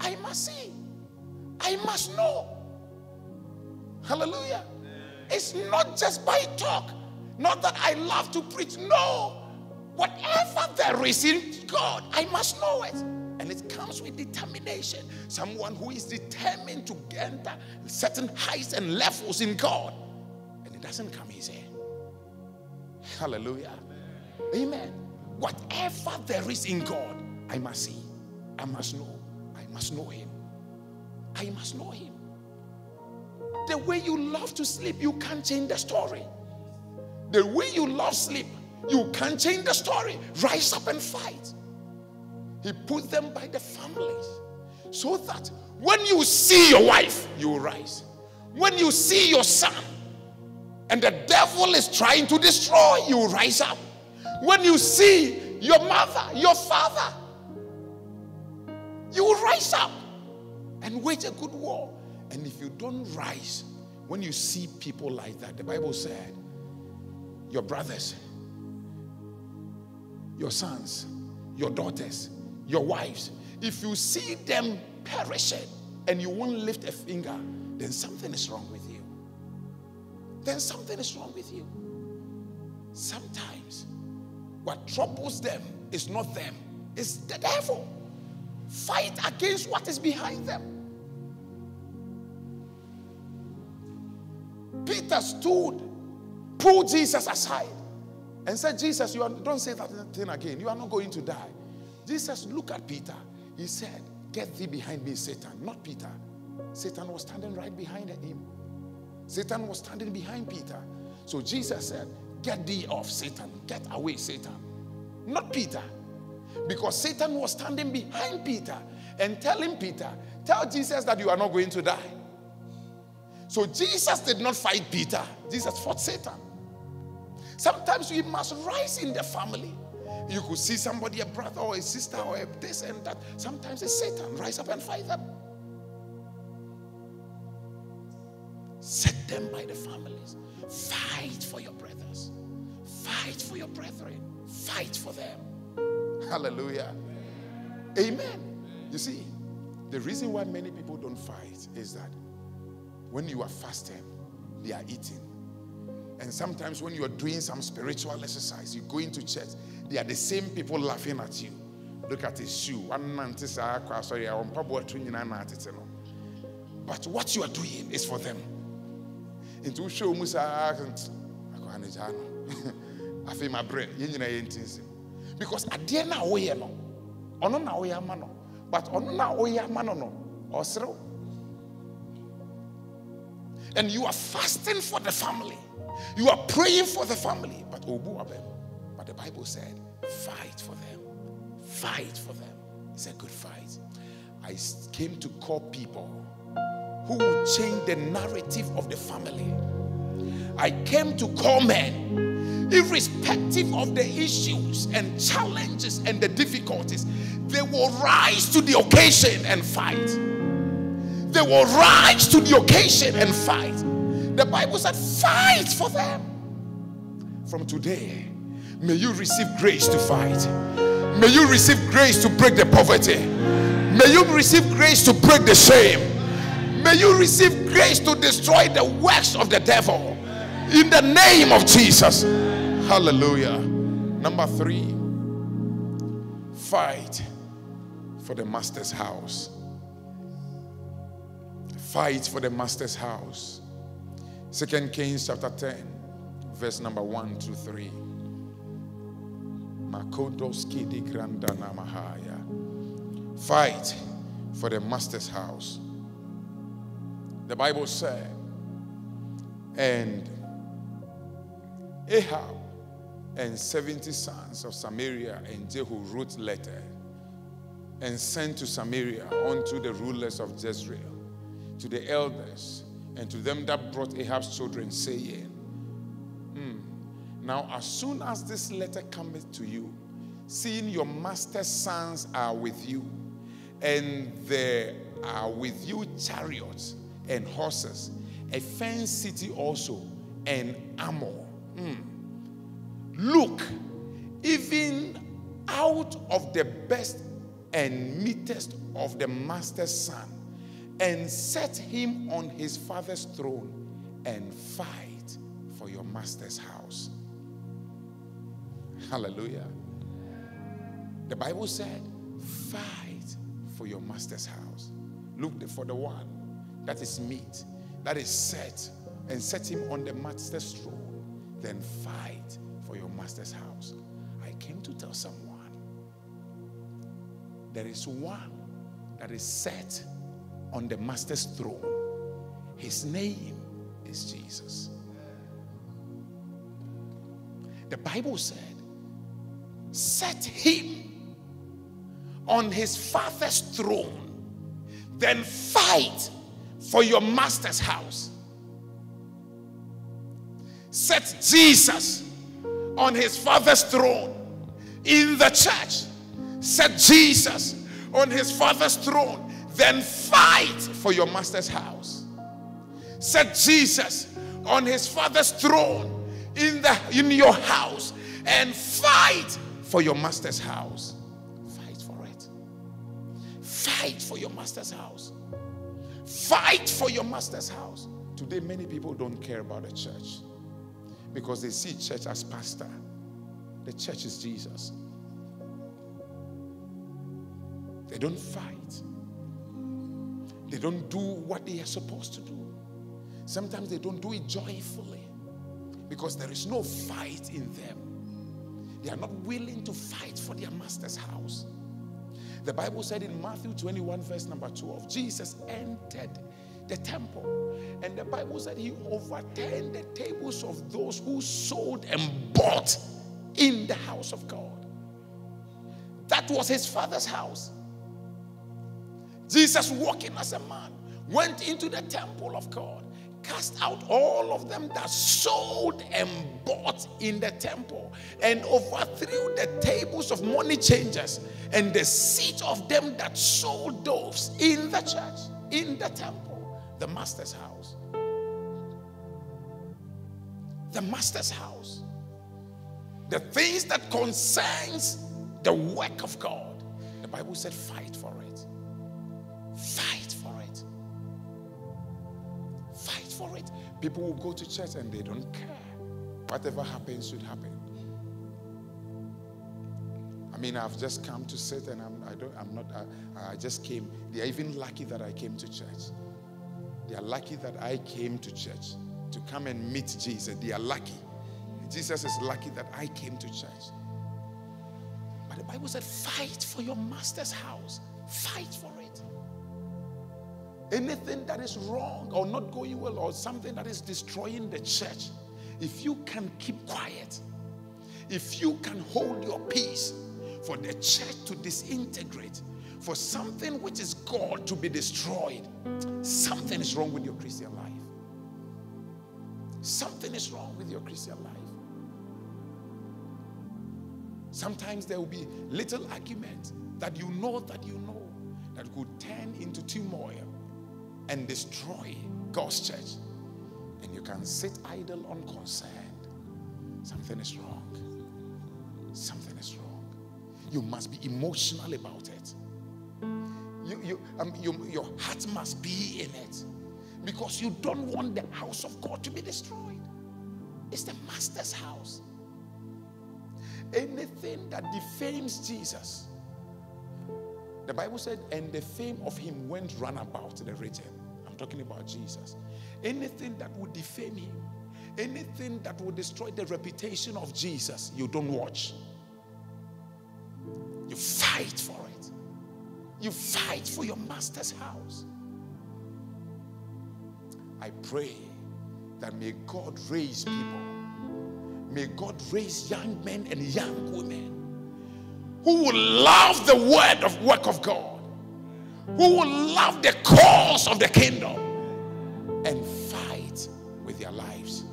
I must see. I must know. Hallelujah. It's not just by talk. Not that I love to preach. No. Whatever there is in God, I must know it. And it comes with determination. Someone who is determined to enter certain heights and levels in God. And it doesn't come easy. Hallelujah. Amen. Whatever there is in God, I must see. I must know. I must know Him. I must know Him. The way you love to sleep, you can't change the story. The way you love sleep, you can't change the story. Rise up and fight. He put them by the families so that when you see your wife, you rise. When you see your son and the devil is trying to destroy, you rise up. When you see your mother, your father, you rise up and wage a good war. And if you don't rise, when you see people like that, the Bible said, your brothers, your sons, your daughters, your wives, if you see them perishing and you won't lift a finger, then something is wrong. Then something is wrong with you. Sometimes what troubles them is not them, it's the devil. Fight against what is behind them. Peter stood, pulled Jesus aside, and said, Jesus, you are, don't say that thing again. You are not going to die. Jesus looked at Peter. He said, Get thee behind me, Satan. Not Peter. Satan was standing right behind him. Satan was standing behind Peter. So Jesus said, Get thee off, Satan. Get away, Satan. Not Peter. Because Satan was standing behind Peter and telling Peter, Tell Jesus that you are not going to die. So Jesus did not fight Peter, Jesus fought Satan. Sometimes we must rise in the family. You could see somebody, a brother or a sister or a this and that. Sometimes it's Satan. Rise up and fight them. Set them by the families. Fight for your brothers. Fight for your brethren. Fight for them. Hallelujah. Amen. You see, the reason why many people don't fight is that when you are fasting, they are eating. And sometimes when you are doing some spiritual exercise, you go into church, they are the same people laughing at you. Look at his shoe. But what you are doing is for them. Into show Musa I feel my bread. Because at the end of the no, ono na oya mano, but ono na oya mano no, osro. And you are fasting for the family. You are praying for the family, but obu abem. But the Bible said, fight for them. Fight for them. It's a good fight. I came to call people who will change the narrative of the family. I came to call men, irrespective of the issues and challenges and the difficulties, they will rise to the occasion and fight. They will rise to the occasion and fight. The Bible said, fight for them. From today, may you receive grace to fight. May you receive grace to break the poverty. May you receive grace to break the shame. May you receive grace to destroy the works of the devil. In the name of Jesus. Hallelujah. Number three, fight for the master's house. Fight for the master's house. Second Kings chapter 10, verse number 1 to 3. Makodoski di Mahaya. Fight for the master's house. The Bible said, and Ahab and 70 sons of Samaria and Jehu wrote letter and sent to Samaria unto the rulers of Jezreel, to the elders, and to them that brought Ahab's children, saying, hmm, Now, as soon as this letter cometh to you, seeing your master's sons are with you, and there are with you chariots and horses, a fenced city also, and armor. Mm. Look, even out of the best and meetest of the master's son, and set him on his father's throne, and fight for your master's house. Hallelujah. The Bible said, fight for your master's house. Look for the one that is meet, that is set, and set him on the master's throne, then fight for your master's house. I came to tell someone there is one that is set on the master's throne. His name is Jesus. The Bible said, set him on his father's throne, then fight for your master's house. Set Jesus on his father's throne in the church. Set Jesus on his father's throne. Then fight for your master's house. Set Jesus on his father's throne in the in your house and fight for your master's house. Fight for it. Fight for your master's house. Fight for your master's house. Today, many people don't care about the church because they see church as pastor. The church is Jesus. They don't fight. They don't do what they are supposed to do. Sometimes they don't do it joyfully because there is no fight in them. They are not willing to fight for their master's house. The Bible said in Matthew 21, verse number 12, Jesus entered the temple. And the Bible said he overturned the tables of those who sold and bought in the house of God. That was his father's house. Jesus, walking as a man, went into the temple of God cast out all of them that sold and bought in the temple and overthrew the tables of money changers and the seat of them that sold doves in the church, in the temple, the master's house. The master's house. The things that concerns the work of God. The Bible said, fight for it. Fight for it. People will go to church and they don't care. Whatever happens should happen. I mean, I've just come to sit and I'm, I don't, I'm not, I, I just came. They are even lucky that I came to church. They are lucky that I came to church to come and meet Jesus. They are lucky. Jesus is lucky that I came to church. But the Bible said, fight for your master's house. Fight for. Anything that is wrong or not going well or something that is destroying the church, if you can keep quiet, if you can hold your peace for the church to disintegrate, for something which is God to be destroyed, something is wrong with your Christian life. Something is wrong with your Christian life. Sometimes there will be little arguments that you know that you know that could turn into turmoil and destroy God's church. And you can sit idle, unconcerned. Something is wrong. Something is wrong. You must be emotional about it. You, you, um, you, your heart must be in it because you don't want the house of God to be destroyed. It's the master's house. Anything that defames Jesus, the Bible said, and the fame of him went run about the region. I'm talking about Jesus. Anything that would defame him, anything that would destroy the reputation of Jesus, you don't watch. You fight for it. You fight for your master's house. I pray that may God raise people. May God raise young men and young women who will love the word of work of God, who will love the cause of the kingdom and fight with their lives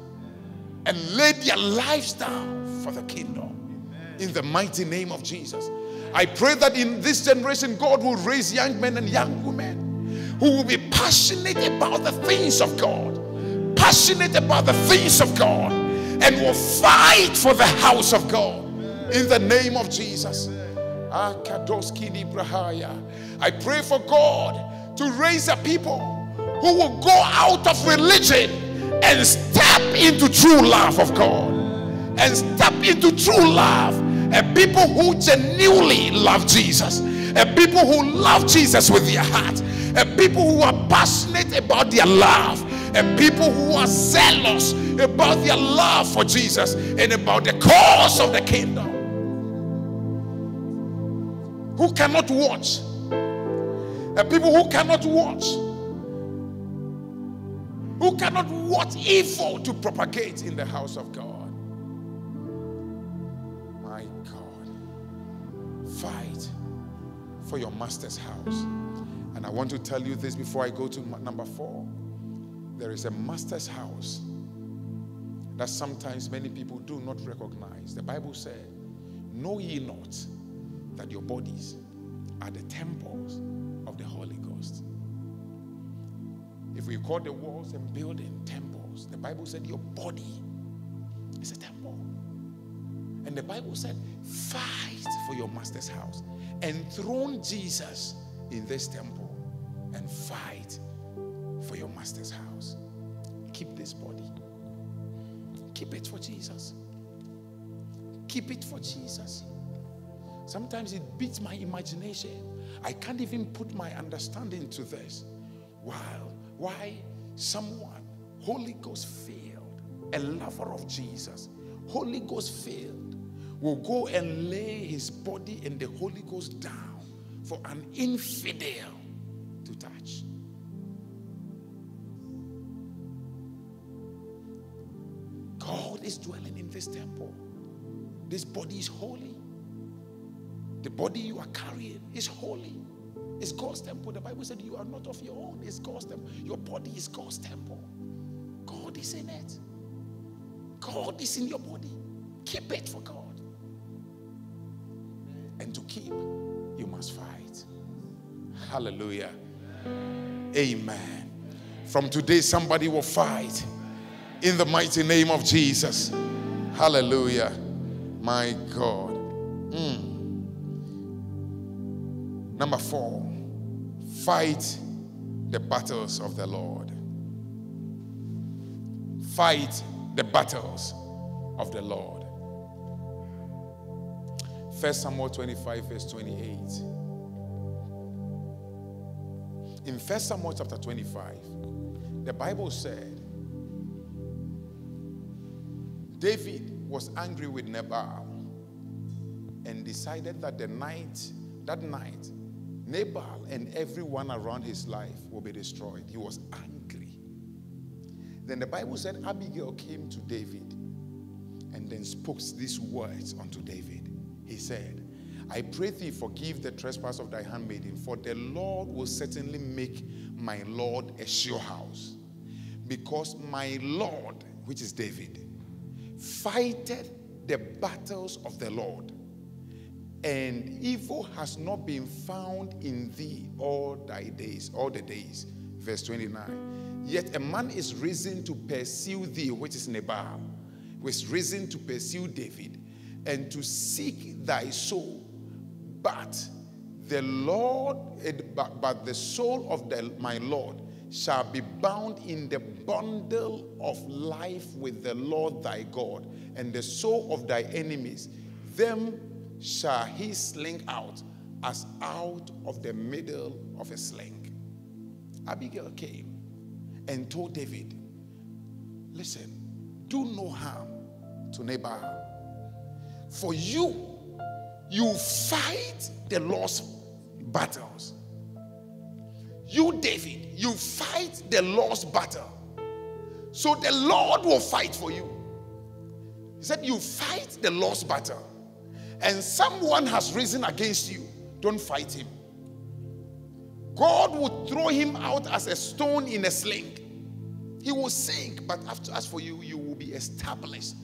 and lay their lives down for the kingdom in the mighty name of Jesus. I pray that in this generation, God will raise young men and young women who will be passionate about the things of God, passionate about the things of God, and will fight for the house of God in the name of Jesus. I pray for God to raise a people who will go out of religion and step into true love of God. And step into true love. A people who genuinely love Jesus, a people who love Jesus with their heart, a people who are passionate about their love, a people who are zealous about their love for Jesus and about the cause of the kingdom. Who cannot watch, a people who cannot watch, who cannot watch evil to propagate in the house of God. My God. fight for your master's house. And I want to tell you this before I go to number four. There is a master's house that sometimes many people do not recognize. The Bible said, Know ye not that your bodies are the temples of the Holy Ghost? If we call the walls and building temples, the Bible said your body is a temple. And the Bible said, fight for your master's house. Enthrone Jesus in this temple and fight for your master's house. Keep this body. Keep it for Jesus. Keep it for Jesus. Sometimes it beats my imagination. I can't even put my understanding to this. Wow. Why someone, Holy Ghost filled, a lover of Jesus, Holy Ghost filled, will go and lay his body and the Holy Ghost down for an infidel to touch. God is dwelling in this temple. This body is holy. The body you are carrying is holy. It's God's temple. The Bible said you are not of your own. It's God's temple. Your body is God's temple. God is in it. God is in your body. Keep it for God. And to keep, you must fight. Hallelujah. Amen. From today, somebody will fight in the mighty name of Jesus. Hallelujah. My God. Mm. Number four, fight the battles of the Lord. Fight the battles of the Lord. 1 Samuel 25, verse 28. In 1 Samuel chapter 25, the Bible said, David was angry with Nabal and decided that the night, that night, Nabal and everyone around his life will be destroyed. He was angry. Then the Bible said Abigail came to David and then spoke these words unto David he said, I pray thee, forgive the trespass of thy handmaiden, for the Lord will certainly make my Lord a sure house. Because my Lord, which is David, fighted the battles of the Lord, and evil has not been found in thee all thy days, all the days. Verse 29. Yet a man is risen to pursue thee, which is Nabal, who is risen to pursue David, and to seek thy soul. But the Lord, but, but the soul of the, my Lord shall be bound in the bundle of life with the Lord thy God, and the soul of thy enemies, them shall he sling out as out of the middle of a sling. Abigail came and told David, Listen, do no harm to Nabal. For you, you fight the Lord's battles. You, David, you fight the Lord's battle. So the Lord will fight for you. He said, You fight the Lord's battle. And someone has risen against you. Don't fight him. God will throw him out as a stone in a sling. He will sink, but after, as for you, you will be established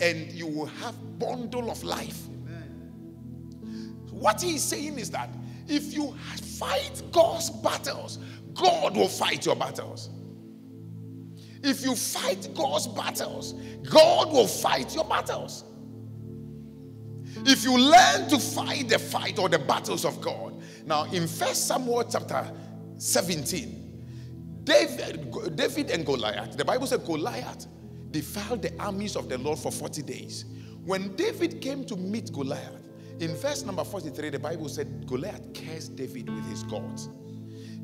and you will have bundle of life. Amen. What he's saying is that if you fight God's battles, God will fight your battles. If you fight God's battles, God will fight your battles. If you learn to fight the fight or the battles of God. Now, in First Samuel chapter 17, David, David and Goliath, the Bible said Goliath defiled the armies of the Lord for 40 days. When David came to meet Goliath, in verse number 43, the Bible said Goliath cursed David with his gods.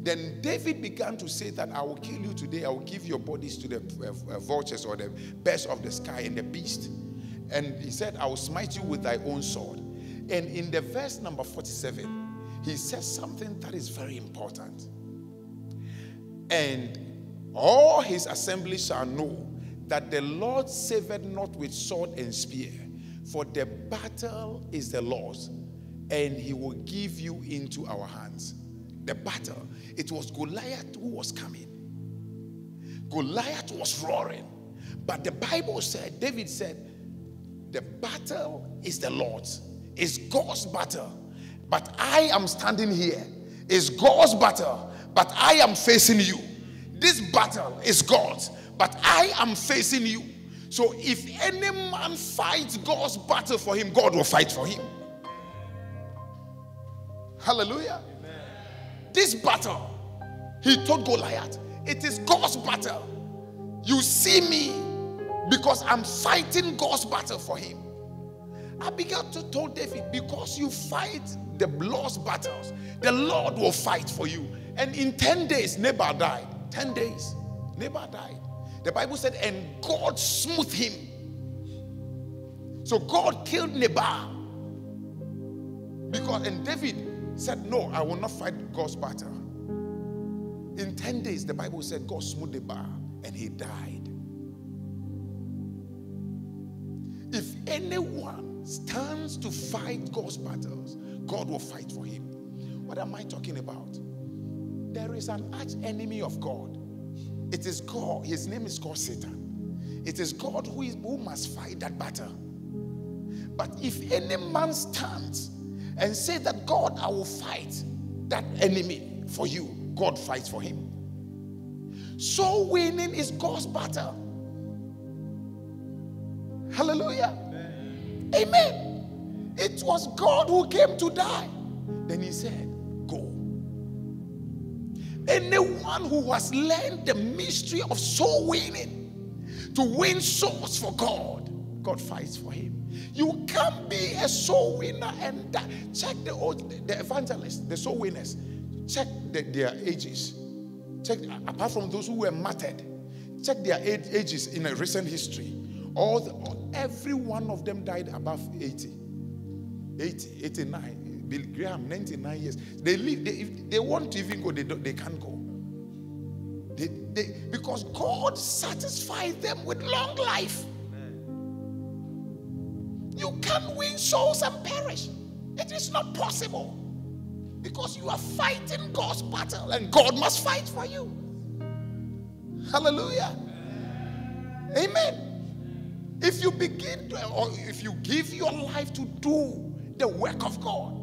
Then David began to say that I will kill you today. I will give your bodies to the uh, uh, vultures or the birds of the sky and the beast. And he said, I will smite you with thy own sword. And in the verse number 47, he says something that is very important. And all his assembly shall know that the Lord saved not with sword and spear, for the battle is the Lord's, and he will give you into our hands. The battle, it was Goliath who was coming. Goliath was roaring. But the Bible said, David said, the battle is the Lord's, it's God's battle. But I am standing here. It's God's battle, but I am facing you. This battle is God's, but I am facing you. So if any man fights God's battle for him, God will fight for him. Hallelujah. Amen. This battle, he told Goliath, it is God's battle. You see me because I'm fighting God's battle for him. Abigail told David, because you fight the Lord's battles, the Lord will fight for you. And in 10 days, Nabal died. 10 days, Nabal died. The Bible said, and God smote him. So God killed Nabal. Because, and David said, No, I will not fight God's battle. In 10 days, the Bible said God smote Nabal and he died. Anyone stands to fight God's battles, God will fight for him. What am I talking about? There is an arch enemy of God. It is God. His name is called Satan. It is God who, is, who must fight that battle. But if any man stands and say that God, I will fight that enemy for you, God fights for him. So winning is God's battle. Hallelujah. Amen. It was God who came to die. Then he said, Go. Anyone who has learned the mystery of soul winning, to win souls for God, God fights for him. You can't be a soul winner and die. Check the old, the evangelists, the soul winners. Check the, their ages. Check apart from those who were martyred. Check their ages in a recent history. All, the, every one of them died above 80. 80, 89. Bill Graham, 99 years. They live, they, if they want to even go, they, they can't go. They, they, because God satisfies them with long life. You can't win souls and perish. It is not possible because you are fighting God's battle and God must fight for you. Hallelujah. Amen. If you begin to, or if you give your life to do the work of God,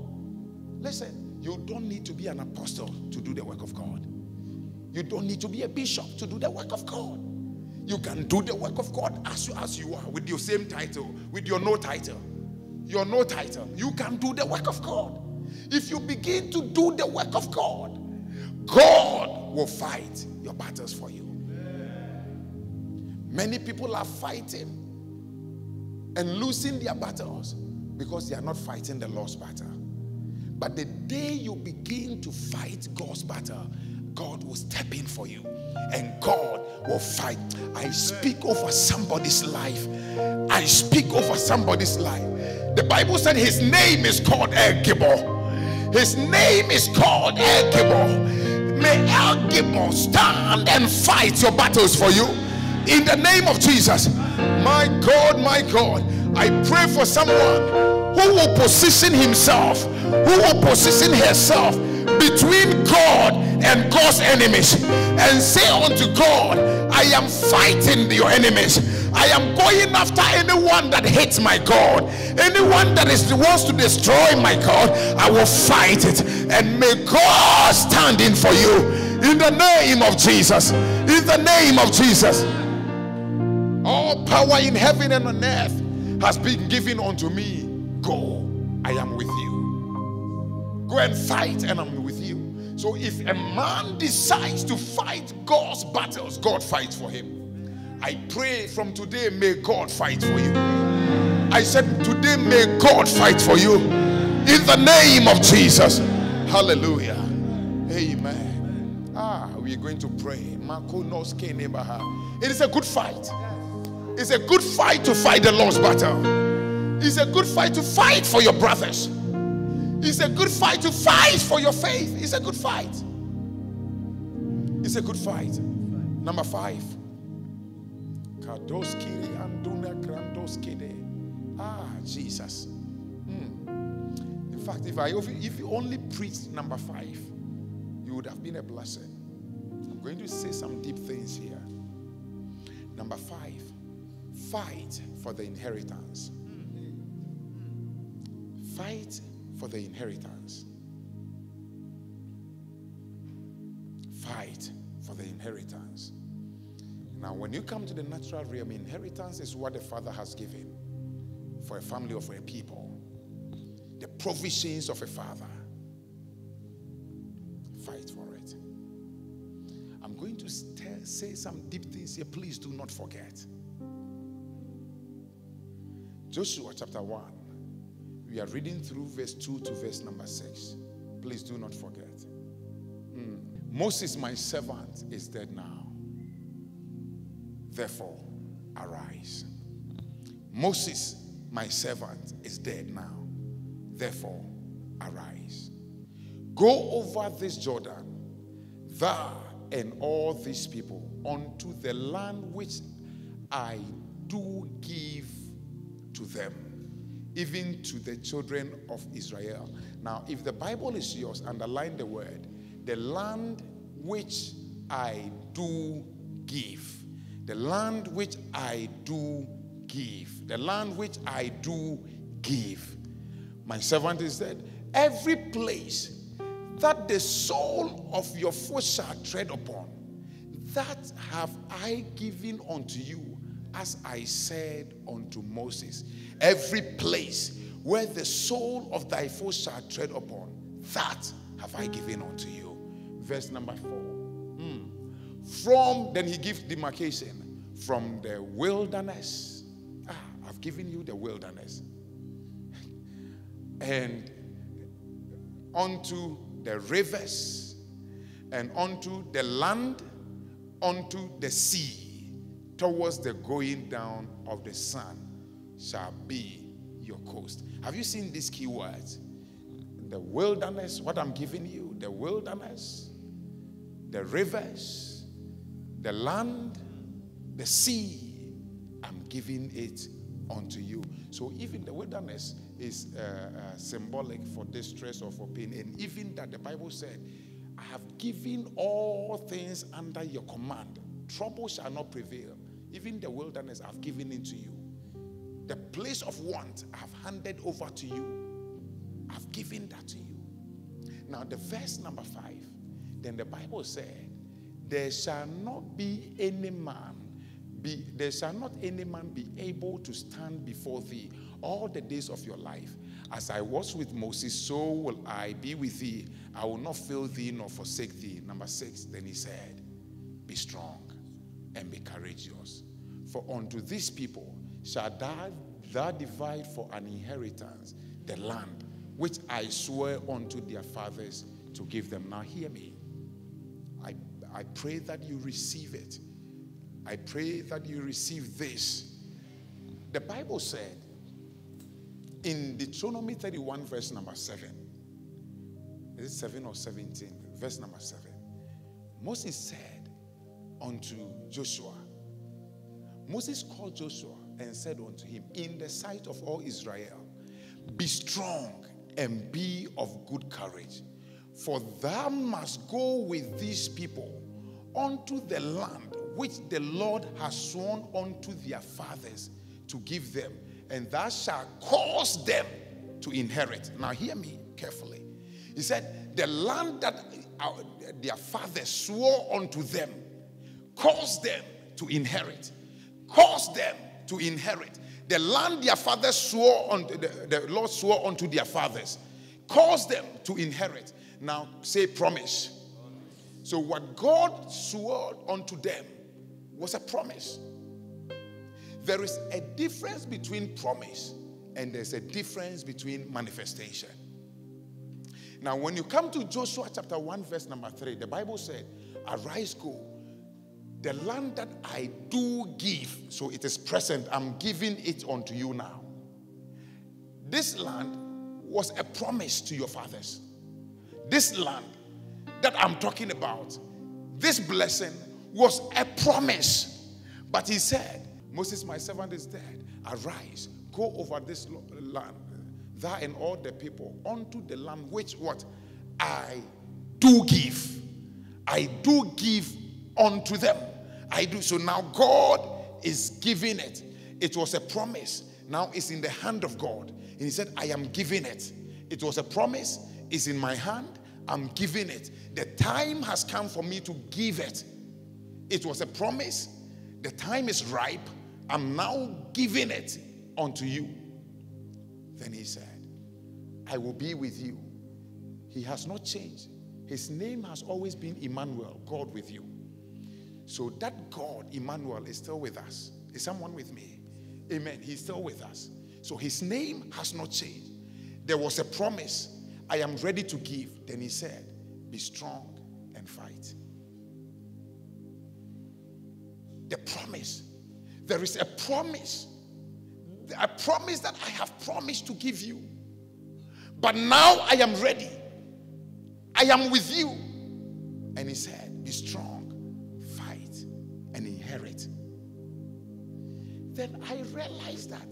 listen, you don't need to be an apostle to do the work of God. You don't need to be a bishop to do the work of God. You can do the work of God as you, as you are with your same title, with your no title. Your no title. You can do the work of God. If you begin to do the work of God, God will fight your battles for you. Many people are fighting and losing their battles because they are not fighting the Lord's battle. But the day you begin to fight God's battle, God will step in for you and God will fight. I speak over somebody's life. I speak over somebody's life. The Bible said his name is called El. His name is called El. May El stand and fight your battles for you in the name of Jesus. My God, my God, I pray for someone who will position himself, who will position herself between God and God's enemies and say unto God, I am fighting your enemies. I am going after anyone that hates my God, anyone that is wants to destroy my God. I will fight it, and may God stand in for you in the name of Jesus. In the name of Jesus, all power in heaven and on earth has been given unto me. Go, I am with you. Go and fight, and I'm with you. So if a man decides to fight God's battles, God fights for him. I pray from today, may God fight for you. I said, today, may God fight for you. In the name of Jesus. Hallelujah. Amen. Ah, we're going to pray. It is a good fight. It's a good fight to fight the Lord's battle. It's a good fight to fight for your brothers. It's a good fight to fight for your faith. It's a good fight. It's a good fight. Number five. Ah, Jesus. Hmm. In fact, if I if you only preached number five, you would have been a blessing. I'm going to say some deep things here. Number five, fight for the inheritance. Fight for the inheritance. Fight for the inheritance. Now, when you come to the natural realm, inheritance is what the Father has given for a family or for a people. The provisions of a father. Fight for it. I'm going to say some deep things here. Please do not forget. Joshua chapter 1. We are reading through verse 2 to verse number 6. Please do not forget. Mm. Moses, my servant, is dead now. Therefore, arise. Moses, my servant, is dead now. Therefore, arise. Go over this Jordan, thou and all these people, unto the land which I do give to them even to the children of Israel. Now, if the Bible is yours, underline the word the land which I do give. The land which I do give. The land which I do give. My servant is dead. Every place that the sole of your foot shall tread upon, that have I given unto you, as I said unto Moses. Every place where the sole of thy foot shall tread upon, that have I given unto you. Verse number four. Hmm. From, then he gives demarcation from the wilderness. Ah, I've given you the wilderness. and unto the rivers, and unto the land, unto the sea, towards the going down of the sun shall be your coast. Have you seen these key words? The wilderness, what I'm giving you, the wilderness, the rivers, the land, the sea, I'm giving it unto you. So even the wilderness is uh, uh, symbolic for distress or for pain. And even that the Bible said, I have given all things under your command. Trouble shall not prevail. Even the wilderness I've given into you. The place of want I've handed over to you. I've given that to you. Now, the verse number five, then the Bible said, There shall not be any man be, there shall not any man be able to stand before thee all the days of your life. As I was with Moses, so will I be with thee. I will not fail thee nor forsake thee. Number six, then he said, Be strong and be courageous. For unto these people shall thou, thou divide for an inheritance the land which I swear unto their fathers to give them. Now, hear me. I, I pray that you receive it I pray that you receive this. The Bible said in Deuteronomy 31, verse number 7, is it 7 or 17? Verse number 7. Moses said unto Joshua, Moses called Joshua and said unto him, In the sight of all Israel, be strong and be of good courage, for thou must go with these people unto the land which the Lord has sworn unto their fathers to give them, and thou shalt cause them to inherit. Now, hear me carefully. He said, The land that our, their fathers swore unto them, cause them to inherit. Cause them to inherit. The land their fathers swore unto, the, the Lord swore unto their fathers, cause them to inherit. Now, say promise. So, what God swore unto them, was a promise. There is a difference between promise and there's a difference between manifestation. Now, when you come to Joshua chapter 1, verse number 3, the Bible said, Arise, go. The land that I do give, so it is present, I'm giving it unto you now. This land was a promise to your fathers. This land that I'm talking about, this blessing was a promise. But he said, Moses, my servant, is dead. Arise, go over this land, thou and all the people, unto the land which what I do give. I do give unto them. I do. So now God is giving it. It was a promise. Now it's in the hand of God. And he said, I am giving it. It was a promise. It's in my hand. I'm giving it. The time has come for me to give it. It was a promise. The time is ripe. I'm now giving it unto you. Then he said, I will be with you. He has not changed. His name has always been Emmanuel, God with you. So that God, Emmanuel, is still with us. Is someone with me? Amen. He's still with us. So his name has not changed. There was a promise. I am ready to give. Then he said, Be strong and fight. the promise. There is a promise. A promise that I have promised to give you. But now I am ready. I am with you. And he said, Be strong, Then I realized that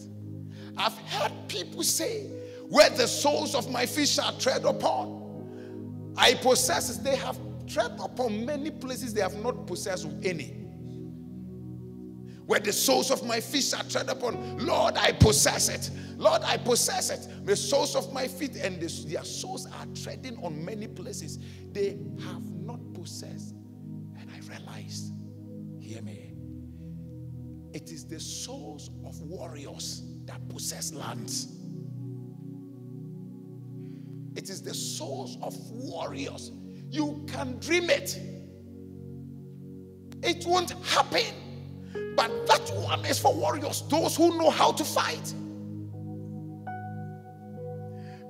I've heard people say, Where the soles of my feet shall tread upon, I possess They have tread upon many places they have not possessed any where the soles of my feet are tread upon. Lord, I possess it. Lord, I possess it. The soles of my feet and the, their soles are treading on many places they have not possessed. And I realized, hear me, it is the soles of warriors that possess lands. It is the soles of warriors. You can dream it. It won't happen but that one is for warriors, those who know how to fight.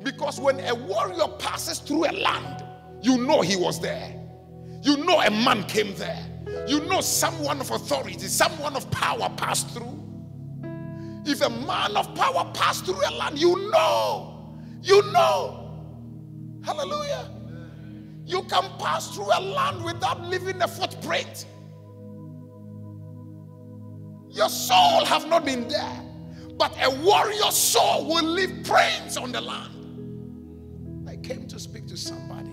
Because when a warrior passes through a land, you know he was there. You know a man came there. You know someone of authority, someone of power passed through. If a man of power passed through a land, you know. You know. Hallelujah. You can pass through a land without leaving a footprint. Your sole have not been there. but a warrior sole will leave prints on the land. I came to speak to somebody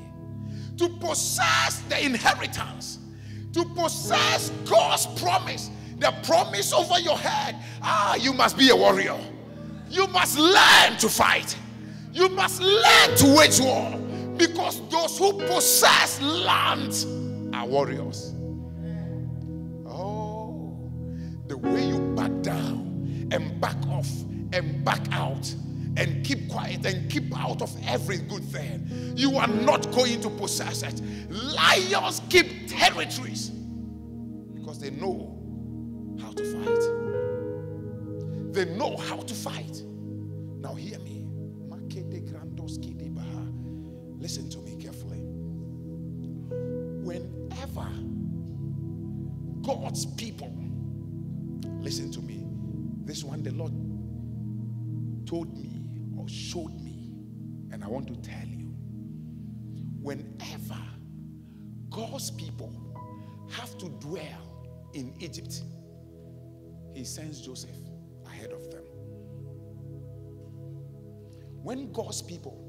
to possess the inheritance, to possess God's promise, the promise over your head. Ah, you must be a warrior. You must learn to fight. You must learn to wage war because those who possess land are warriors. Oh, the way you back down and back off and back out and keep quiet and keep out of every good thing, you are not going to possess it. Lions keep territories because they know how to fight. They know how to fight. Now, hear me. Listen to me carefully. Whenever God's people, listen to me. This one the Lord told me or showed me, and I want to tell you. Whenever God's people have to dwell in Egypt, He sends Joseph ahead of them. When God's people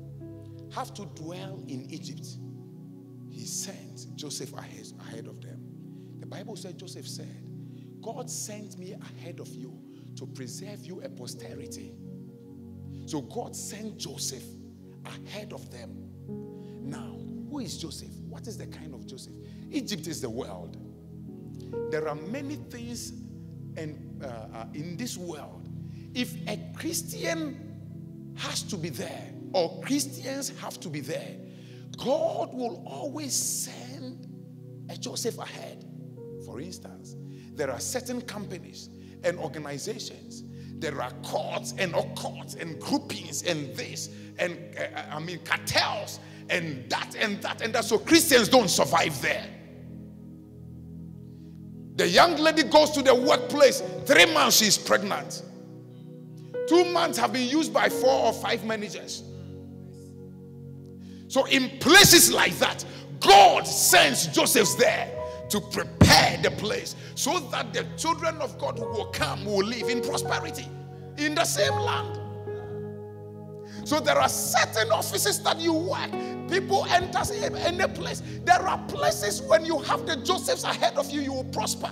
have to dwell in Egypt, he sends Joseph ahead, ahead of them. The Bible said, Joseph said, God sent me ahead of you to preserve you a posterity. So God sent Joseph ahead of them. Now, who is Joseph? What is the kind of Joseph? Egypt is the world. There are many things and, uh, uh, in this world. If a Christian has to be there, or Christians have to be there, God will always send a Joseph ahead. For instance, there are certain companies and organizations, there are courts and courts and groupings and this, and uh, I mean cartels and that and that and that. So Christians don't survive there. The young lady goes to the workplace, three months she's pregnant. Two months have been used by four or five managers. So, in places like that, God sends Joseph's there to prepare the place so that the children of God who will come will live in prosperity in the same land. So there are certain offices that you work. People enter any place. There are places when you have the Josephs ahead of you, you will prosper.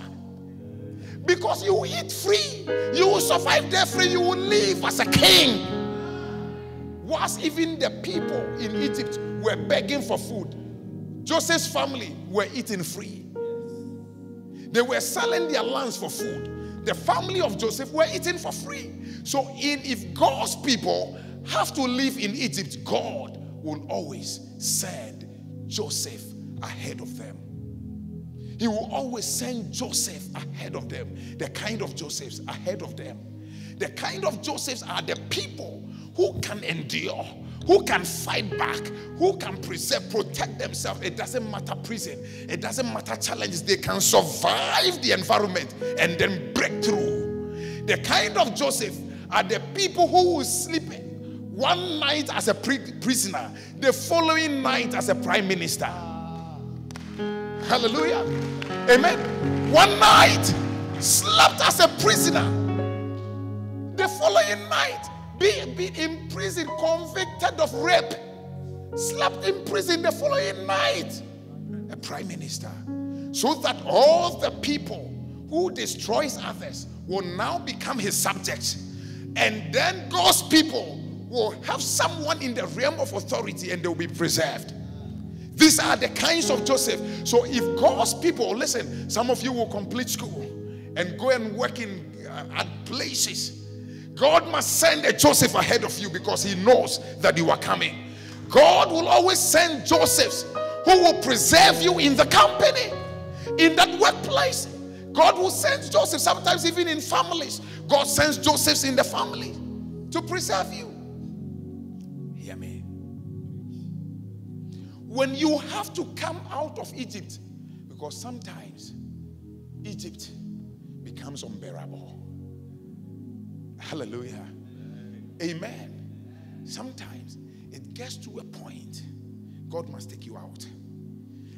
Because you eat free. You will survive there free. You will live as a king. Whilst even the people in Egypt were begging for food. Joseph's family were eating free. They were selling their lands for food. The family of Joseph were eating for free. So, in, if God's people have to live in Egypt, God will always send Joseph ahead of them. He will always send Joseph ahead of them, the kind of Josephs ahead of them. The kind of Josephs are the people who can endure, who can fight back, who can preserve, protect themselves. It doesn't matter prison, it doesn't matter challenges. They can survive the environment and then break through. The kind of Joseph are the people who will sleep one night as a prisoner, the following night as a prime minister. Hallelujah. Amen. One night slept as a prisoner, the following night be, be in prison, convicted of rape, slept in prison the following night. A prime minister. So that all the people who destroys others will now become his subjects. And then God's people will have someone in the realm of authority and they will be preserved. These are the kinds of Joseph. So if God's people, listen, some of you will complete school and go and work in uh, at places God must send a Joseph ahead of you because he knows that you are coming. God will always send Josephs who will preserve you in the company, in that workplace. God will send Joseph, sometimes even in families. God sends Josephs in the family to preserve you. Hear me. When you have to come out of Egypt, because sometimes Egypt becomes unbearable. Hallelujah. Amen. Sometimes it gets to a point, God must take you out.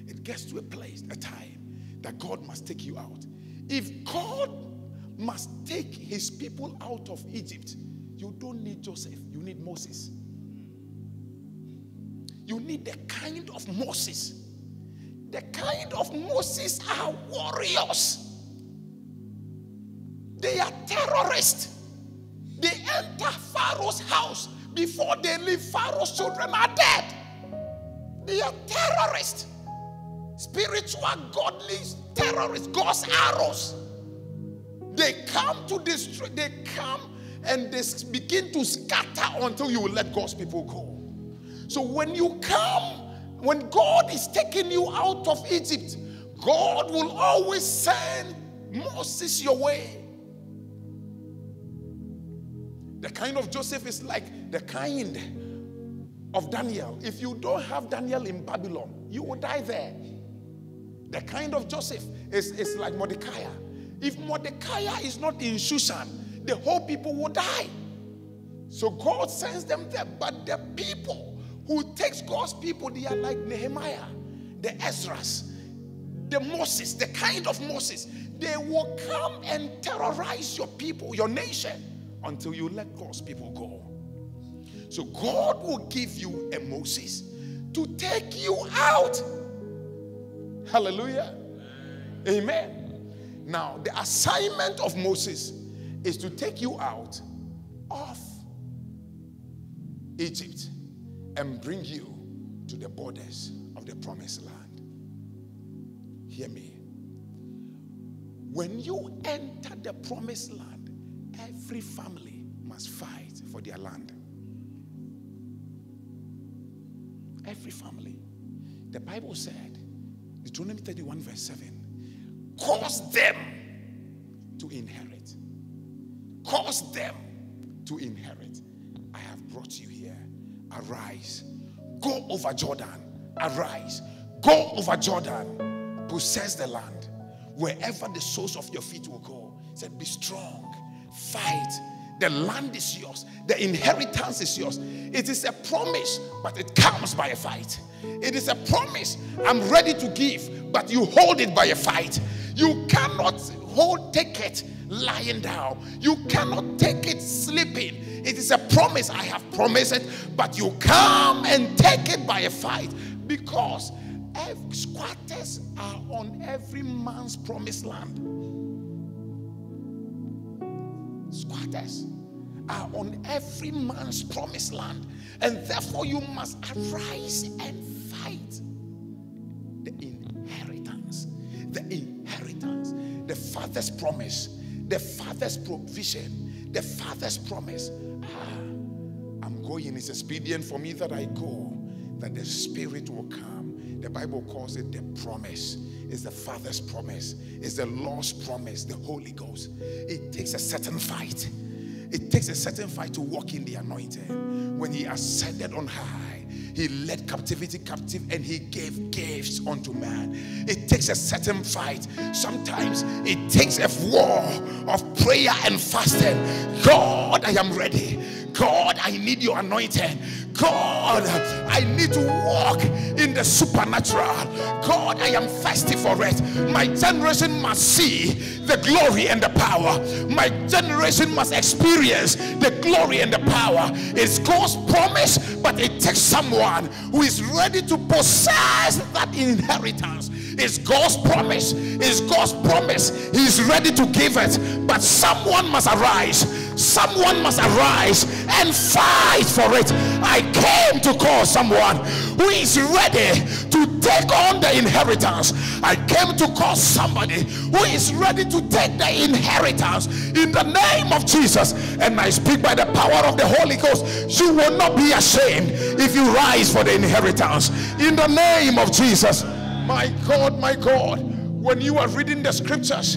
It gets to a place, a time that God must take you out. If God must take his people out of Egypt, you don't need Joseph, you need Moses. You need the kind of Moses. The kind of Moses are warriors. They are terrorists. They enter Pharaoh's house before they leave. Pharaoh's children are dead. They are terrorists. Spiritual, godly terrorists, God's arrows. They come to destroy, they come and they begin to scatter until you will let God's people go. So when you come, when God is taking you out of Egypt, God will always send Moses your way. The kind of Joseph is like the kind of Daniel. If you don't have Daniel in Babylon, you will die there. The kind of Joseph is, is like Mordecai. If Mordecai is not in Shushan, the whole people will die. So God sends them there. But the people who takes God's people, they are like Nehemiah, the Ezras, the Moses, the kind of Moses. They will come and terrorize your people, your nation until you let God's people go. So God will give you a Moses to take you out. Hallelujah. Amen. Now, the assignment of Moses is to take you out of Egypt and bring you to the borders of the promised land. Hear me. When you enter the promised land, Every family must fight for their land. Every family. The Bible said, Deuteronomy 31, verse 7, cause them to inherit. Cause them to inherit. I have brought you here. Arise. Go over Jordan. Arise. Go over Jordan. Possess the land. Wherever the soles of your feet will go. said, Be strong Fight. The land is yours. The inheritance is yours. It is a promise, but it comes by a fight. It is a promise I'm ready to give, but you hold it by a fight. You cannot hold take it lying down. You cannot take it sleeping. It is a promise I have promised it, but you come and take it by a fight because squatters are on every man's promised land. Are on every man's promised land, and therefore you must arise and fight the inheritance. The inheritance, the father's promise, the father's provision, the father's promise. Ah, I'm going, it's expedient for me that I go, that the Spirit will come. The Bible calls it the promise is the Father's promise, is the Lord's promise, the Holy Ghost. It takes a certain fight. It takes a certain fight to walk in the anointing. When he ascended on high, he led captivity captive and he gave gifts unto man. It takes a certain fight. Sometimes it takes a war of prayer and fasting. God, I am ready. God, I need your anointing. God, I need to walk in the supernatural. God, I am thirsty for it. My generation must see the glory and the power. My generation must experience the glory and the power. It's God's promise, but it takes someone who is ready to possess that inheritance. It's God's promise. It's God's promise. He's ready to give it, but someone must arise Someone must arise and fight for it. I came to call someone who is ready to take on the inheritance. I came to call somebody who is ready to take the inheritance in the name of Jesus. And I speak by the power of the Holy Ghost. You will not be ashamed if you rise for the inheritance in the name of Jesus. My God, my God, when you are reading the scriptures,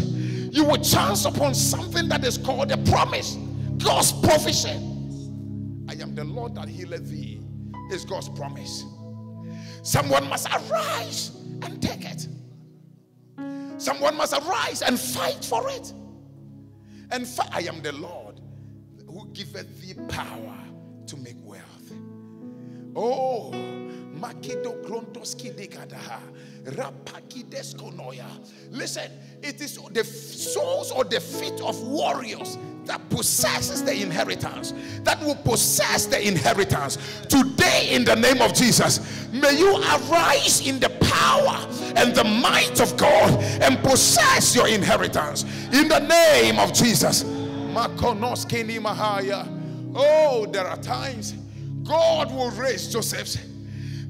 you will chance upon something that is called a promise. God's provision. I am the Lord that healeth thee, is God's promise. Someone must arise and take it. Someone must arise and fight for it. And I am the Lord who giveth thee power to make wealth. Oh, Listen, it is the soles or the feet of warriors that possesses the inheritance, that will possess the inheritance. Today, in the name of Jesus, may you arise in the power and the might of God and possess your inheritance. In the name of Jesus. Oh, there are times God will raise Joseph's.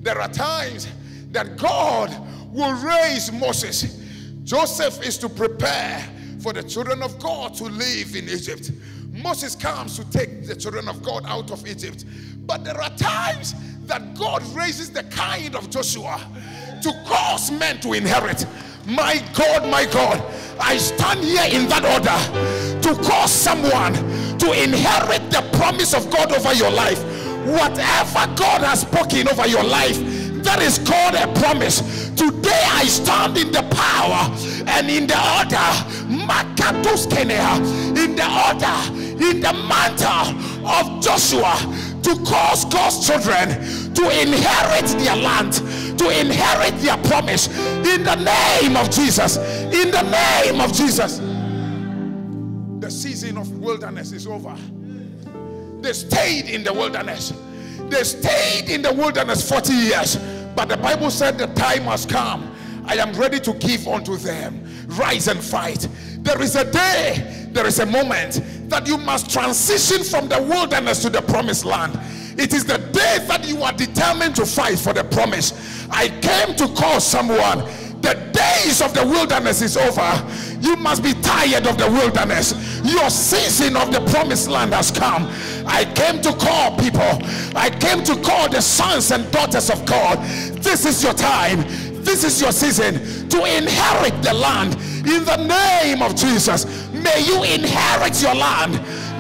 There are times that God will raise Moses. Joseph is to prepare for the children of God to live in Egypt. Moses comes to take the children of God out of Egypt. But there are times that God raises the kind of Joshua to cause men to inherit. My God, my God, I stand here in that order to cause someone to inherit the promise of God over your life. Whatever God has spoken over your life, that is called a promise. Today I stand in the power and in the order, in the order, in the mantle of Joshua to cause God's children to inherit their land, to inherit their promise in the name of Jesus. In the name of Jesus. The season of wilderness is over. They stayed in the wilderness. They stayed in the wilderness 40 years. But the Bible said the time has come. I am ready to give unto them. Rise and fight. There is a day, there is a moment that you must transition from the wilderness to the promised land. It is the day that you are determined to fight for the promise. I came to call someone. The days of the wilderness is over. You must be tired of the wilderness. Your season of the promised land has come. I came to call people. I came to call the sons and daughters of God. This is your time. This is your season to inherit the land in the name of Jesus. May you inherit your land.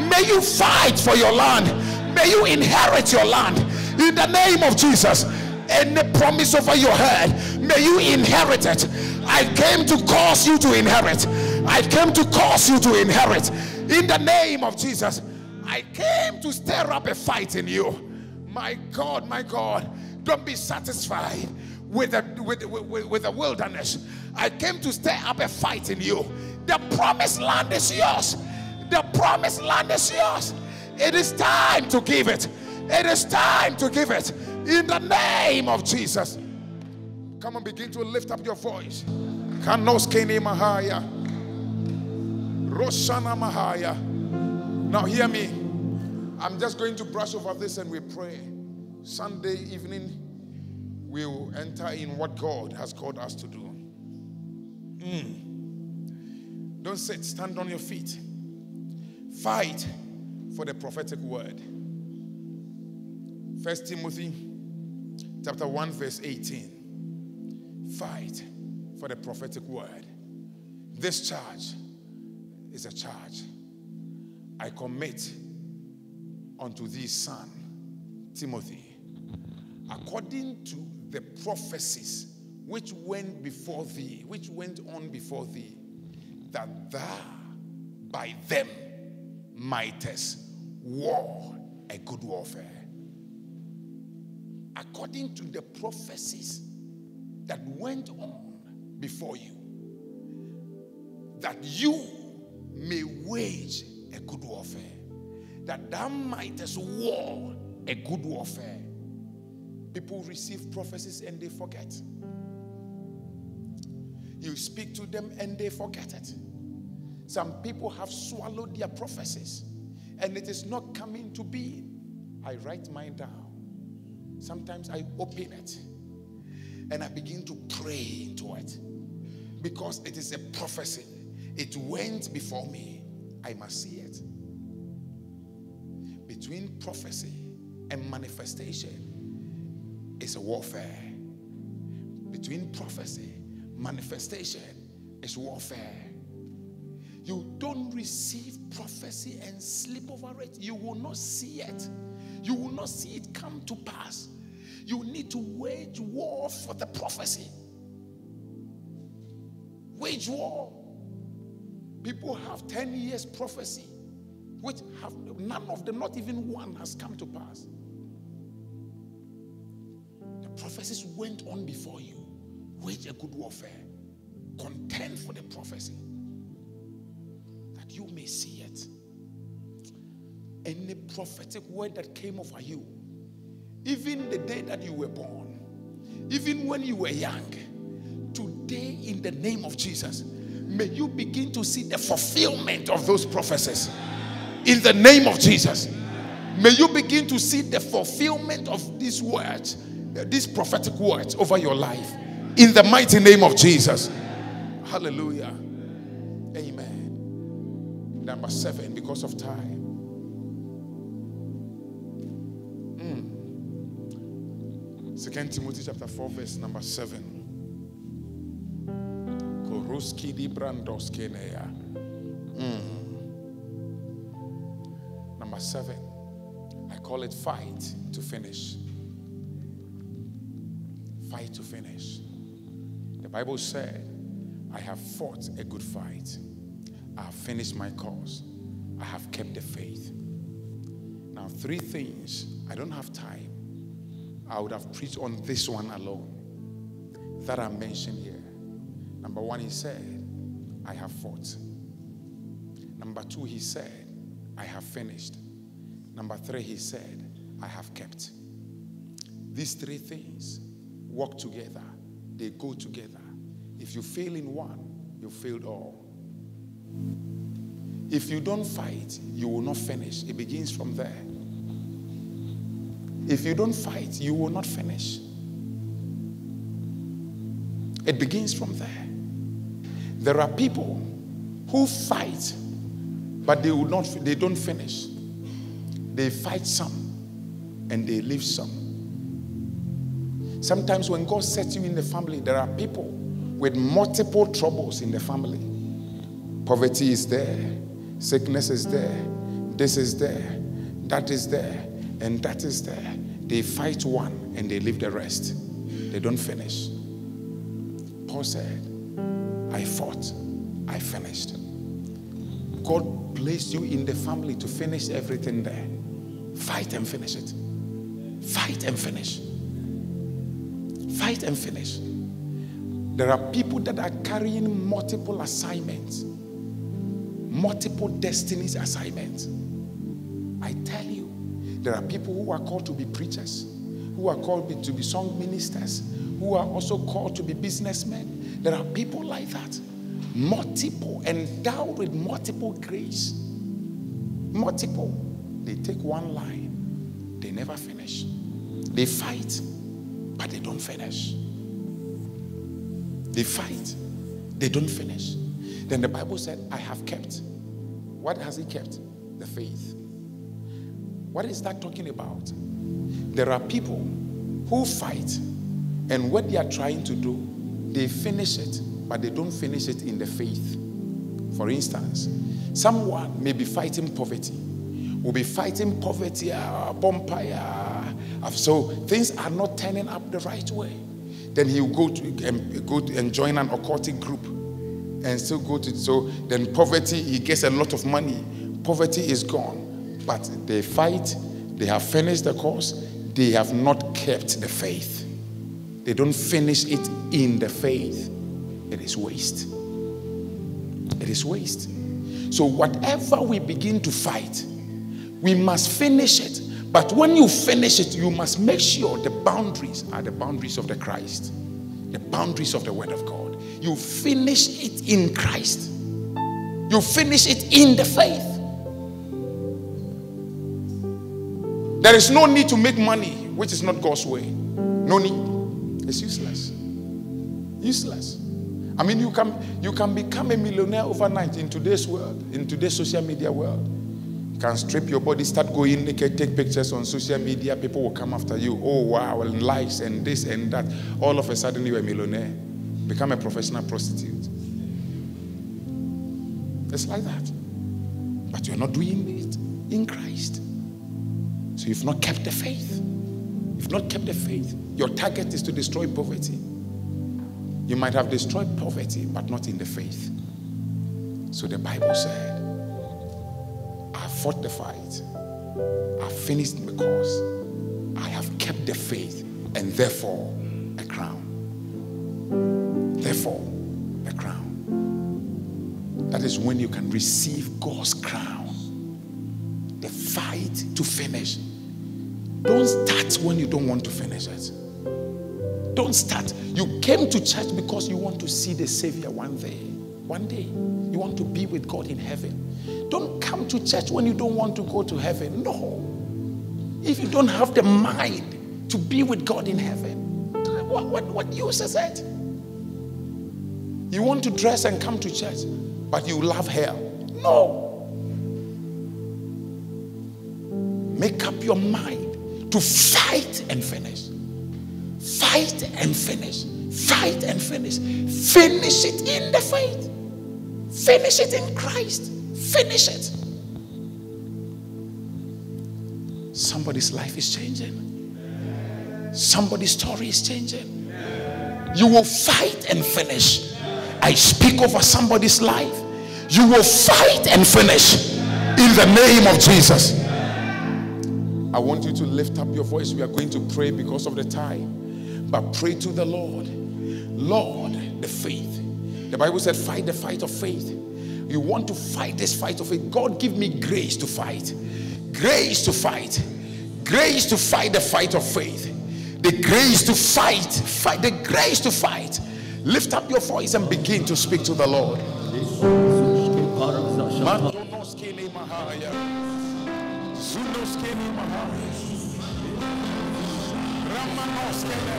May you fight for your land. May you inherit your land in the name of Jesus. Any promise over your head, may you inherit it. I came to cause you to inherit. I came to cause you to inherit in the name of Jesus. I came to stir up a fight in you. My God, my God, don't be satisfied with the, with, with, with the wilderness. I came to stir up a fight in you. The promised land is yours. The promised land is yours. It is time to give it. It is time to give it in the name of Jesus. Come and begin to lift up your voice. Mahaya. Roshana Mahaya. Now, hear me. I'm just going to brush over this and we pray. Sunday evening, we'll enter in what God has called us to do. Mm. Don't sit, stand on your feet. Fight for the prophetic word. First Timothy chapter 1, verse 18. Fight for the prophetic word. This charge is a charge. I commit unto thee, son, Timothy, according to the prophecies which went before thee, which went on before thee, that thou by them mightest war a good warfare. According to the prophecies that went on before you, that you may wage a good warfare, that thou mightest war a good warfare. People receive prophecies and they forget. You speak to them and they forget it. Some people have swallowed their prophecies and it is not coming to be. I write mine down. Sometimes I open it and I begin to pray into it because it is a prophecy. It went before me. I must see it. Between prophecy and manifestation is a warfare. Between prophecy, manifestation is warfare. You don't receive prophecy and sleep over it. You will not see it. You will not see it come to pass. You need to wage war for the prophecy. Wage war. People have 10 years prophecy, which have none of them, not even one, has come to pass. The prophecies went on before you. Wage a good warfare. Contend for the prophecy that you may see it. Any prophetic word that came over you, even the day that you were born, even when you were young, today in the name of Jesus, may you begin to see the fulfillment of those prophecies. In the name of Jesus, may you begin to see the fulfillment of these words, these prophetic words over your life. In the mighty name of Jesus. Hallelujah. Amen. Number seven, because of time. Second Timothy chapter 4, verse number 7. Mm. Number seven, I call it fight to finish. Fight to finish. The Bible said, I have fought a good fight. I have finished my cause. I have kept the faith. Now, three things. I don't have time. I would have preached on this one alone that I mentioned here. Number one, he said, I have fought. Number two, he said, I have finished. Number three, he said, I have kept. These three things work together, they go together. If you fail in one, you failed all. If you don't fight, you will not finish. It begins from there. If you don't fight, you will not finish. It begins from there. There are people who fight, but they will not they don't finish. They fight some and they leave some. Sometimes when God sets you in the family, there are people with multiple troubles in the family. Poverty is there, sickness is there, this is there, that is there, and that is there. They fight one and they leave the rest. They don't finish. Paul said, I fought, I finished. God placed you in the family to finish everything there. Fight and finish it. Fight and finish. Fight and finish. There are people that are carrying multiple assignments, multiple destinies assignments. I tell you, there are people who are called to be preachers, who are called to be song ministers, who are also called to be businessmen. There are people like that, multiple, endowed with multiple grace. Multiple. They take one line, they never finish. They fight, but they don't finish. They fight, they don't finish. Then the Bible said, I have kept. What has he kept? The faith. What is that talking about? There are people who fight and what they are trying to do, they finish it, but they don't finish it in the faith. For instance, someone may be fighting poverty, will be fighting poverty, uh, bonfire. Uh, so things are not turning up the right way. Then he will go to, go to and join an occultic group and still go to. So then poverty, he gets a lot of money. Poverty is gone. But they fight, they have finished the course, they have not kept the faith they don't finish it in the faith, it is waste. It is waste. So, whatever we begin to fight, we must finish it. But when you finish it, you must make sure the boundaries are the boundaries of the Christ, the boundaries of the Word of God. You finish it in Christ, you finish it in the faith. There is no need to make money, which is not God's way. No need. It's useless. Useless. I mean, you can you can become a millionaire overnight in today's world, in today's social media world. You can strip your body, start going naked, take pictures on social media. People will come after you. Oh wow, and likes and this and that. All of a sudden, you're a millionaire. Become a professional prostitute. It's like that. But you're not doing it in Christ. So you've not kept the faith. You've not kept the faith. Your target is to destroy poverty. You might have destroyed poverty, but not in the faith. So the Bible said, I fought the fight, I finished the course, I have kept the faith, and therefore a crown. Therefore, a crown. That is when you can receive God's crown. The fight to finish. Don't start when you don't want to finish it. Don't start. You came to church because you want to see the Savior one day. One day. You want to be with God in heaven. Don't come to church when you don't want to go to heaven. No. If you don't have the mind to be with God in heaven, what, what, what use is it? You want to dress and come to church, but you love hell. No. Make up your mind to fight and finish. Fight and finish. Fight and finish. Finish it in the faith. Finish it in Christ. Finish it. Somebody's life is changing. Somebody's story is changing. You will fight and finish. I speak over somebody's life. You will fight and finish in the name of Jesus. I want you to lift up your voice. We are going to pray because of the time. But pray to the Lord. Lord, the faith. The Bible said, fight the fight of faith. You want to fight this fight of faith. God, give me grace to fight. Grace to fight. Grace to fight the fight of faith. The grace to fight. Fight. The grace to fight. Lift up your voice and begin to speak to the Lord. Ramanoskele.